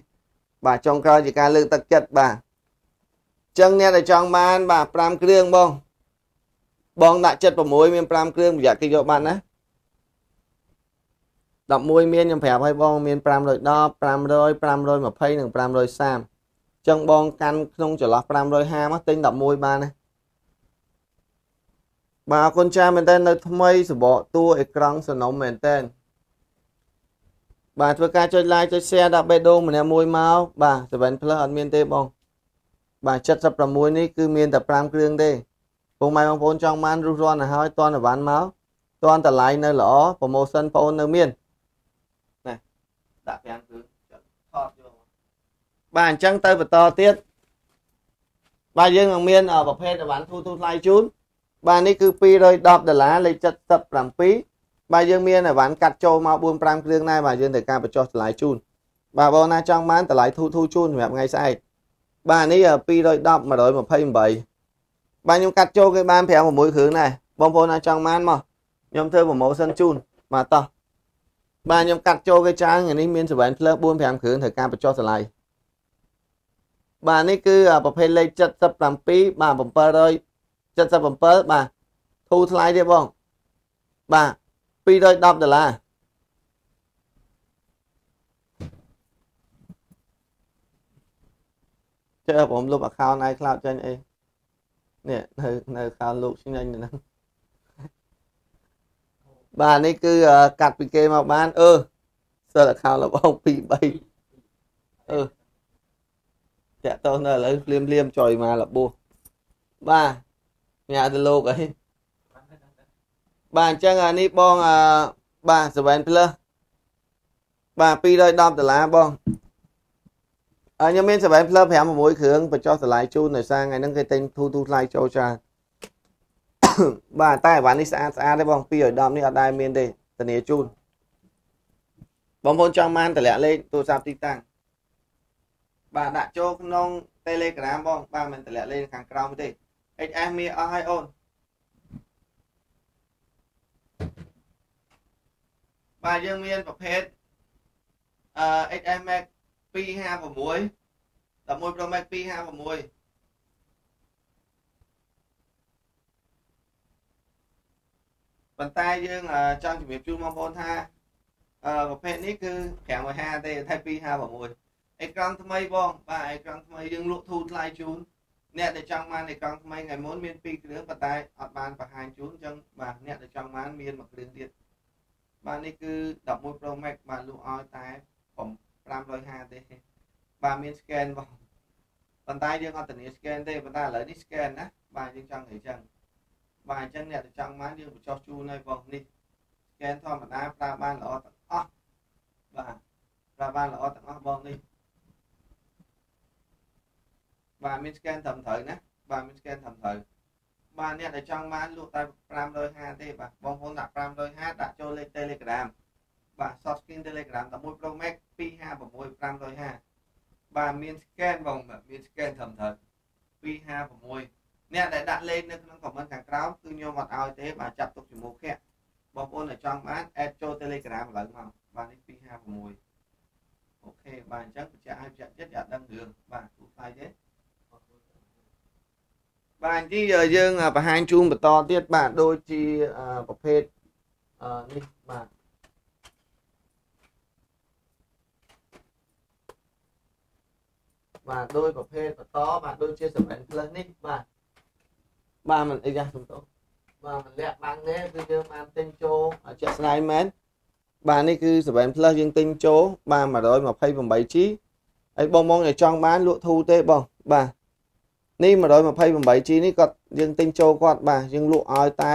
បាទចុងក្រោយជាការលើកទឹកចិត្តបាទចឹងអ្នកដែលចង់បាន បាទ5គ្រឿងបង បងដាក់76មាន5គ្រឿងប្រយ័ត្នគេយកបានណា11មានខ្ញុំប្រាប់ឲ្យបងមាន510 500 520និង530ចឹងបងកាន់ក្នុងចន្លោះ550មកទិញ11បានណាបាទអរគុណចាមែនតើនៅថ្មីសបកតួអេក្រង់សនំមែនតើបាទធ្វើការចុច like ចុច share ដាក់បេះដូងម្នាក់មួយមកបាទ7 plus អត់មានទេបងបាទ76នេះគឺមានតែ5គ្រឿងទេ ពុកម៉ែបងប្អូនចង់បានរុះរាន់ទៅហើយតនអវ៉ាន់មកតនតម្លៃនៅល្អ promotion បងប្អូននៅមានណាដាក់5គ្រឿងថតយកបាទអញ្ចឹងទៅបន្តទៀតបាទយើងនឹងមានប្រភេទអវ៉ាន់ទូទូថ្លៃជូនបាទនេះគឺ210ដុល្លារលេខ77បាទយើងមានអវ៉ាន់កាត់ចូលមក4 5គ្រឿងដែរបាទយើងត្រូវការបញ្ចុះតម្លៃជូនបាទបងណាចង់បានតម្លៃធូរធូរជូនសម្រាប់ថ្ងៃស្អែកបាទនេះ210 128 បាទខ្ញុំកាត់ចូលគេបាន5 6គ្រឿងដែរបងប្អូនណាចង់បានមកខ្ញុំធ្វើ promotion ជូនបាទតោះបាទខ្ញុំកាត់ចូលគេច្រើននេះមាន7 plus 4 5គ្រឿងត្រូវការបញ្ចុះតម្លៃបាទនេះគឺប្រភេទលេខ77បាទ700 77បាទធូរថ្លៃទេបងបាទ210ដុល្លារចើผมលុប account iCloud ចេញអី នេះនៅនៅ account លោកឆ្ងាញ់ហ្នឹងបាទនេះគឺកាត់ពីគេមកបានអឺសិល account របស់2 3អឺតាក់តោះនៅឥឡូវភ្លាមភ្លាមចុយមករបួសបាទញ៉ាទៅលោកអីបាទអញ្ចឹងអានេះបងអឺបាទ7 plus បាទ210ដុល្លារបងអឺ ខ្ញុំមាន7 plus 5 6គ្រឿងបញ្ចុះតម្លៃជូនដោយសារថ្ងៃហ្នឹងគេទិញធូរធូរថ្លៃចូលច្រើនបាទតែអីវ៉ាន់នេះស្អាតស្អាតទេបង210នេះអត់ដែលមានទេធានាជូនបងប្អូនចង់បានតម្លាក់លេខទូរស័ព្ទទីតាំងបាទដាក់ចូលក្នុង Telegram បងបាទមិនតម្លាក់លេខខាងក្រោមទេ XS មានអស់ហើយអូនបាទយើងមានប្រភេទអឺ XS Max 256 11 Pro Max 256ប៉ុន្តែយើងចង់ជំរាបជូនបងប្អូនថាប្រភេទនេះគឺ550ទេតែ256អេក្រង់ថ្មីបងបាទអេក្រង់ថ្មីយើងលក់ធូរថ្លៃជូនអ្នកដែលចង់បានអេក្រង់ថ្មីថ្ងៃមុនមាន2គ្រឿងប៉ុន្តែអត់បានបង្ហាញជូនអញ្ចឹងបាទអ្នកដែលចង់បានមានមួយគ្រឿងទៀតបាទនេះគឺ11 Pro Max បាទលក់ឲ្យតែ 550ទេបាទមាន scan បងប៉ុន្តែយើងអត់ធានា scan ទេប៉ុន្តែឥឡូវនេះ scan ណាបាទយើងចង់និយាយអញ្ចឹងបាទអញ្ចឹងអ្នកដែលចង់បានយើងបញ្ចុះជូនឲ្យបងនេះ scan ធម្មតាប្រើបានល្អទាំងអស់បាទប្រើបានល្អទាំងអស់បងនេះបាទមាន scan ត្រឹមត្រូវណាបាទមាន scan ត្រឹមត្រូវបាទអ្នកដែលចង់បានលក់តែ550ទេបាទបងប្អូនដាក់550ដាក់ចូលលេខ Telegram បាទ soft skin Telegram 11 Pro Max 256 550បាទមាន scan បងមាន scan ត្រឹមត្រូវ256អ្នកដែលដាក់លេខនៅក្នុង comment ខាងក្រោមគឺខ្ញុំអត់ឲ្យទេបាទចាប់ទុកជាមួយខែបងប្អូនដែលចង់បាន add ចូល Telegram ឥឡូវមកបាទនេះ256អូខេបាទអញ្ចឹងបញ្ជាក់ឲ្យបញ្ជាក់ចិត្តយ៉ាដឹងរឿងបាទទូថ្លៃទេបាទទីយើងបង្ហាញជូនបន្តទៀតបាទដូចជាប្រភេទនេះបាទ បាទដោយប្រភេទបន្តបាទដូចជា7 plus នេះបាទបាទមិនអីយ៉ាសំទោសបាទមិនលាក់បាំងទេគឺយើងបានទិញចូលជាក់ស្ដែងមែនបាទនេះគឺ7 plus យើងទិញចូលបាទ 128G ហើយបងបងដែលចង់បានលក់ធូរទេបងបាទនេះ 128G នេះគាត់យើងទិញចូលគាត់បាទយើងលក់ឲ្យតែ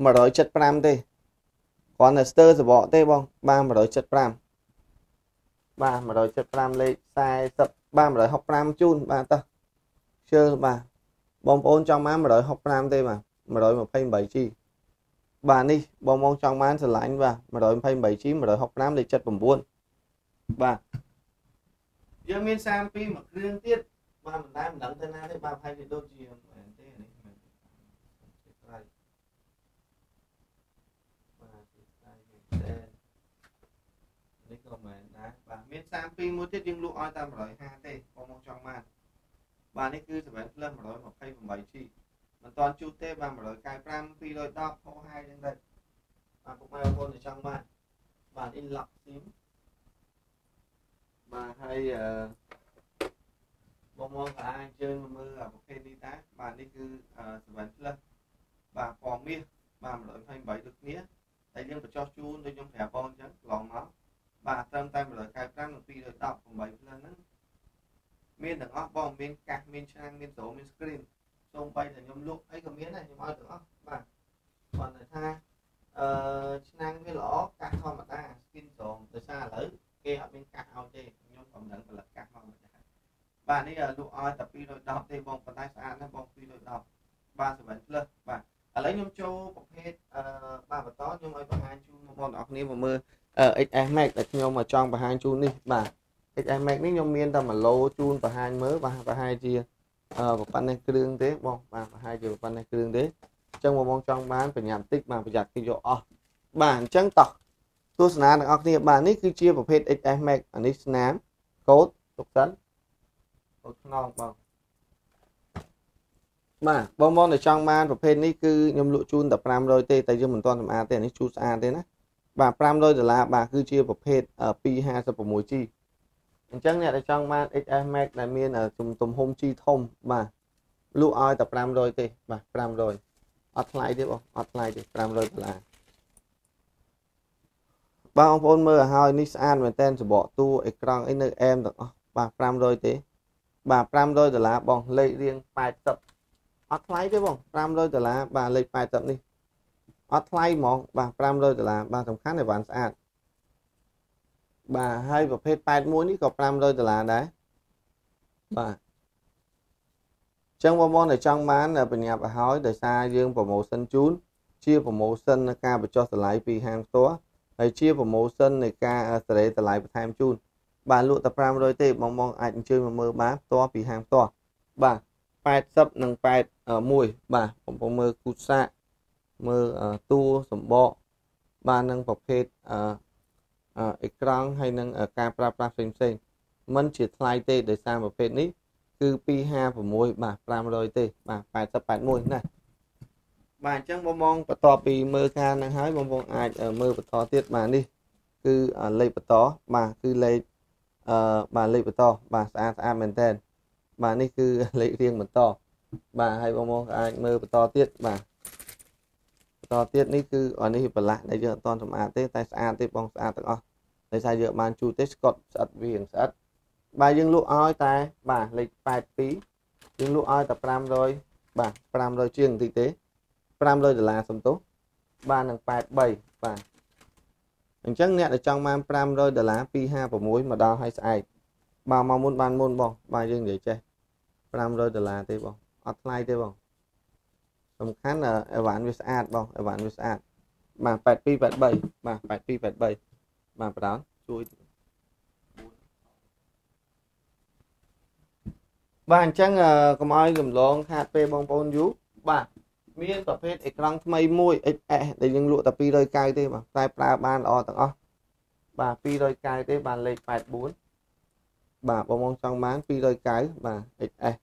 175ទេគ្រាន់តែស្ទើរសបកទេបងបាទ175បាទ175លេខ40 បាទ165ជូនបាទតោះជើបាទបងប្អូនចង់បាន165ទេបាទ 128G បាទនេះបងបងចង់បានស្រឡាញ់បាទ 128G 165លេខ79បាទយើងមាន32មួយគ្រឿងទៀតបាទមិនដែលមិនដឹងទៅណាទេបាទហើយវាដូចជាមែនទេនេះមែនទេត្រៃបាទត្រៃមែនទេនេះក៏មែន ដែរបាទមាន32មួយទៀតយើងលក់ឲ្យតែ150ទេបងមកចង់បានបាទនេះគឺ7 plus 128G មិនតាន់ជូតទេបាទ195 210ហោហើយហ្នឹងដែរបាទពុកម៉ែបងប្អូនដែលចង់បានបាទ in lock sim បាទហើយអឺបងមកក៏អាចអញ្ជើញមកមើលប្រភេទនេះដែរបាទនេះគឺ7 plus បាទពណ៌មាសបាទ128ដូចគ្នាតែយើងបញ្ចុះជូនដូចខ្ញុំប្រាប់បងអញ្ចឹងកន្លងមក បាទត្រឹមតែ195និង210 8 plus ហ្នឹងមានទាំងអស់បងមានកាសមានឆ្នាំងមានស្រោមាន screen សូម្បីតែខ្ញុំលក់អីក៏មានដែរខ្ញុំឲ្យទាំងអស់បាទគាត់តែថាអឺឆ្នាំងវាល្អកាសធម្មតា skin ស្រោមដោយសារឥឡូវគេអត់មានកាសឲ្យទេខ្ញុំក៏មិនដឹងផលិតកាសមកមិនដែរបាទនេះលក់ឲ្យតែ210ទេបងប៉ុន្តែស្អាតណាស់បង210បាទ7 plus បាទឥឡូវខ្ញុំចូលប្រភេទអឺបាទបន្តខ្ញុំឲ្យបង្ហាញជូនបងប្អូនអរគ្នាមកមើល XS Max ដែលខ្ញុំមកចង់បង្ហាញជូននេះបាទ XS Max នេះខ្ញុំមានតែ1ឡូជូនបង្ហាញមើលបាទប្រហែលជាអឺប៉ុណ្ណេះគ្រឿងទេបងបាទប្រហែលជាប៉ុណ្ណេះគ្រឿងទេអញ្ចឹងបងបងចង់បានប្រញាប់តិចបាទប្រយ័ត្នគេយកអស់បាទអញ្ចឹងតោះទស្សនាទាំងអស់គ្នាបាទនេះគឺជាប្រភេទ XS Max អានេះស្នាមកូដទុកសិនកូដខ្នងបងបាទបងបងដែលចង់បានប្រភេទនេះគឺខ្ញុំលក់ជូនតែ500ទេតែយើងមិនទាន់សម្អាតទេអានេះជូនស្អាតទេណា បាទ500ដុល្លារបាទគឺជាប្រភេទ 256G អញ្ចឹងអ្នកដែលចង់បាន XS Max ដែលមានទំហំ G ធំបាទលក់ឲ្យតែ500ទេបាទ500អត់ថ្លៃទេបងអត់ថ្លៃទេ500ដុល្លារបងប្អូនមើលឲ្យហើយនេះស្អាតមែនតើសបកតួអេក្រង់អីនៅអែមទាំងអស់បាទ500ទេបាទ500ដុល្លារបងលេខរៀង80អត់ថ្លៃទេបង500ដុល្លារបាទលេខ80នេះ អត់ថ្លៃហ្មងបាទ500ដុល្លារបាទសំខាន់តែបានស្អាតបាទហើយប្រភេទ81នេះក៏500ដុល្លារដែរបាទចឹងបងប្អូនដែលចង់បានបញ្ញាប់ឲ្យហើយដោយសារយើងប្រម៉ូសិនជូនជាប្រម៉ូសិននៃការបញ្ចុះតម្លៃពីហាងផ្ទាល់ហើយជាប្រម៉ូសិននៃការសេរីតម្លៃបន្ថែមជូនបាទលក់តែ500ទេបងបងអាចអញ្ជើញមកមើលបានផ្ទាល់ពីហាងផ្ទាល់បាទ80និង81បាទបងប្អូនមើលគូសាក់ មើលតួសម្បកបាទនឹងប្រភេទអឺអេក្រង់ហើយនឹងការប្រើប្រាស់ផ្សេងផ្សេងมันជាថ្លៃទេដោយសារប្រភេទនេះគឺ256បាទ500ទេបាទ80 81ណាបាទអញ្ចឹងបងបងបន្ទាប់ពីមើលការហ្នឹងហើយបងបងអាចមើលបន្តទៀតបាទនេះគឺលេខបន្តបាទគឺលេខអឺបាទលេខបន្តបាទស្អាតស្អាតមែនតើបាទនេះគឺលេខរៀងបន្តបាទហើយបងបងអាចមើលបន្តទៀតបាទ បន្តទៀតនេះគឺអានេះប្រឡាក់ដែលយើងអត់ទាន់សម្អាតទេតែស្អាតទេបងស្អាតទាំងអស់ដោយសារយើងបានជូតទេស្កត់ស្អិតវាស្អិតបាទយើងលក់ឲ្យតែបាទលេខ82យើងលក់ឲ្យតែ500បាទ500ជាងបន្តិចទេ500ដុល្លារសំទោសបាទនឹង83បាទអញ្ចឹងអ្នកដែលចង់បាន500ដុល្លារ256មកដល់ឲ្យស្អែកបាទមកមុនបានមុនបងបាទយើងនិយាយចេះ500ដុល្លារទេបងអត់ថ្លៃទេបង សំខាន់អីវ៉ាន់វាស្អាតបងអីវ៉ាន់វាស្អាតបាទ8283បាទ8283បាទបដនជួយបាទអញ្ចឹងកុំឲ្យរំលងខាតពេលបងប្អូនយូរបាទមានប្រភេទអេក្រង់ថ្មីមួយ XS ដែលយើងលក់តែ290ទេបាទតែប្រើបានល្អទាំងអស់បាទ290ទេបានលេខ84បាទបងមកចង់បាន290បាទ XS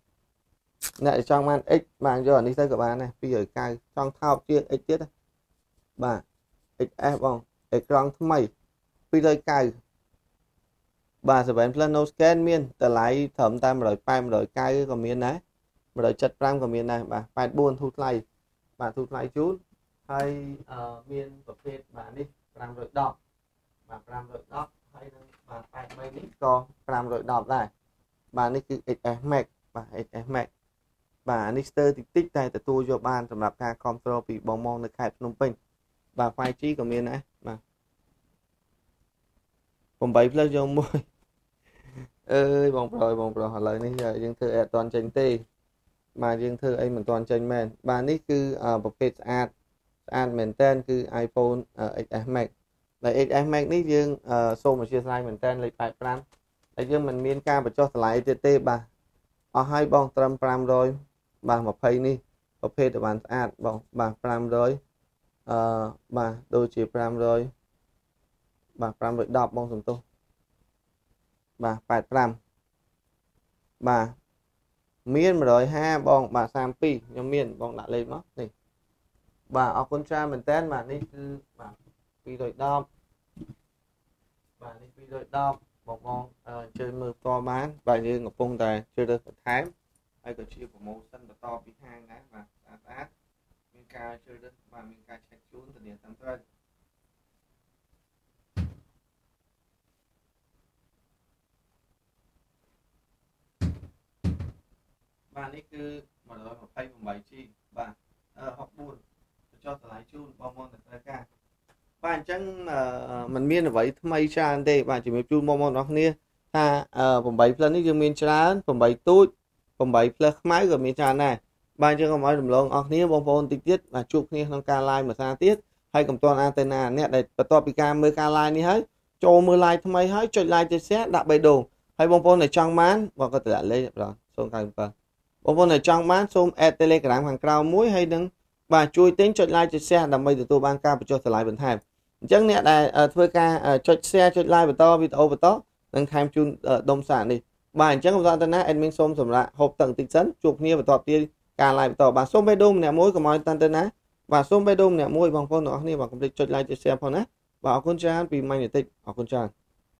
អ្នកចង់បាន X បានយកអានេះទៅក៏បានដែរ290ចង់ថោកជាង X ទៀតបាទ XS បងអេក្រង់ថ្មី290បាទ7 Plus no scan មានតម្លៃត្រឹមតែ180 190ក៏មានដែរ175ក៏មានដែរបាទ84ធូរថ្លៃបាទទូថ្លៃជូនហើយមានប្រភេទបាទនេះ510បាទ510ហើយនឹងបាទ83នេះក៏510ដែរបាទនេះគឺ XS Max បាទ XS Max បាទនេះស្ទើរតិចតិចតែទទួលយកបានសម្រាប់ការគ្រប់គ្រងពីបងមកនៅខេត្តភ្នំពេញបាទ 5G ក៏មានដែរបាទ8 plus យកមួយអើយបងប្រុសបងប្រុសឥឡូវនេះយើងធ្វើអត់តាន់ចេញទេបាទយើងធ្វើអីមិនទាន់ចេញមែនបាទនេះគឺប្រភេទស្អាតស្អាតមែនតើគឺ iPhone XS Max ដែល XS Max នេះយើងសូមអធិស្ឋានមែនតើលេខ85តែយើងមិនមានការបញ្ចុះតម្លៃទៀតទេបាទអស់ហើយបងត្រឹម500 បាទ20នេះប្រភេទបានស្អាតបងបាទ500អឺបាទដូចជា500បាទ510បងសំទោសបាទ85បាទមាន150បងបាទ32ខ្ញុំមានបងដាក់លេខមកនេះបាទអរគុណច្រើនមែនតើបាទនេះគឺបាទ210បាទនេះ210បងបងអញ្ជើញមើលផ្ទាល់បានបាទយើងកំពុងតែជ្រើសរើសបន្ថែម ហើយក៏ជាប្រម៉ូសិនបន្តពីហាងដែរបាទស្អាតស្អាតមានការជ្រើសរើសបាទមានការឆែកជូនទៅនេះតាមត្រូវបាទនេះគឺ 128G បាទ64បញ្ចុះតម្លៃជូនបងប្អូនទៅត្រូវការបាទអញ្ចឹងมันមានអ្វីថ្មីច្រើនទេបាទជំរាបជូនបងប្អូនអរគ្នាថា8 plus នេះយើងមានច្រើន8ទូច 8 plus ខ្មៅក៏មានច្រើនដែរបាទអញ្ចឹងកុំឲ្យរំលងអស់គ្នាបងប្អូនតិចទៀតបាទជួបគ្នាក្នុងការ live មួយសារទៀតហើយកុំទាន់អានទៅណាអ្នកដែលបន្ទាប់ពីការមើលការ live នេះហើយចូលមើល live ថ្មីហើយចុច like ចុច share ដាក់បេះដូងហើយបងប្អូនដែលចង់បានបងក៏តម្លាក់លេខបាទ097បងប្អូនដែលចង់បានសូម add Telegram ខាងក្រោមមួយហើយនឹងបាទជួយទិញចុច like ចុច share ដើម្បីទទួលបានការបញ្ចុះតម្លៃបន្ថែមអញ្ចឹងអ្នកដែលធ្វើការចុច share ចុច like បន្តវីដេអូបន្តនឹងថែមជូនដុំសាកនេះ បាទអញ្ចឹងបន្តទៅណា admin សូមសម្រាប់ហូបទឹកបន្តិចសិនជួបគ្នាបន្តទៀតការ live បន្តបាទសូមបេះដូងម្នាក់មួយកុំឲ្យតាន់ទៅណាបាទសូមបេះដូងម្នាក់មួយបងប្អូនទាំងអស់គ្នាបាទកុំភ្លេចចុច like ចុច share ផងណាបាទអរគុណច្រើនពីម៉ាញ់បន្តិចអរគុណច្រើន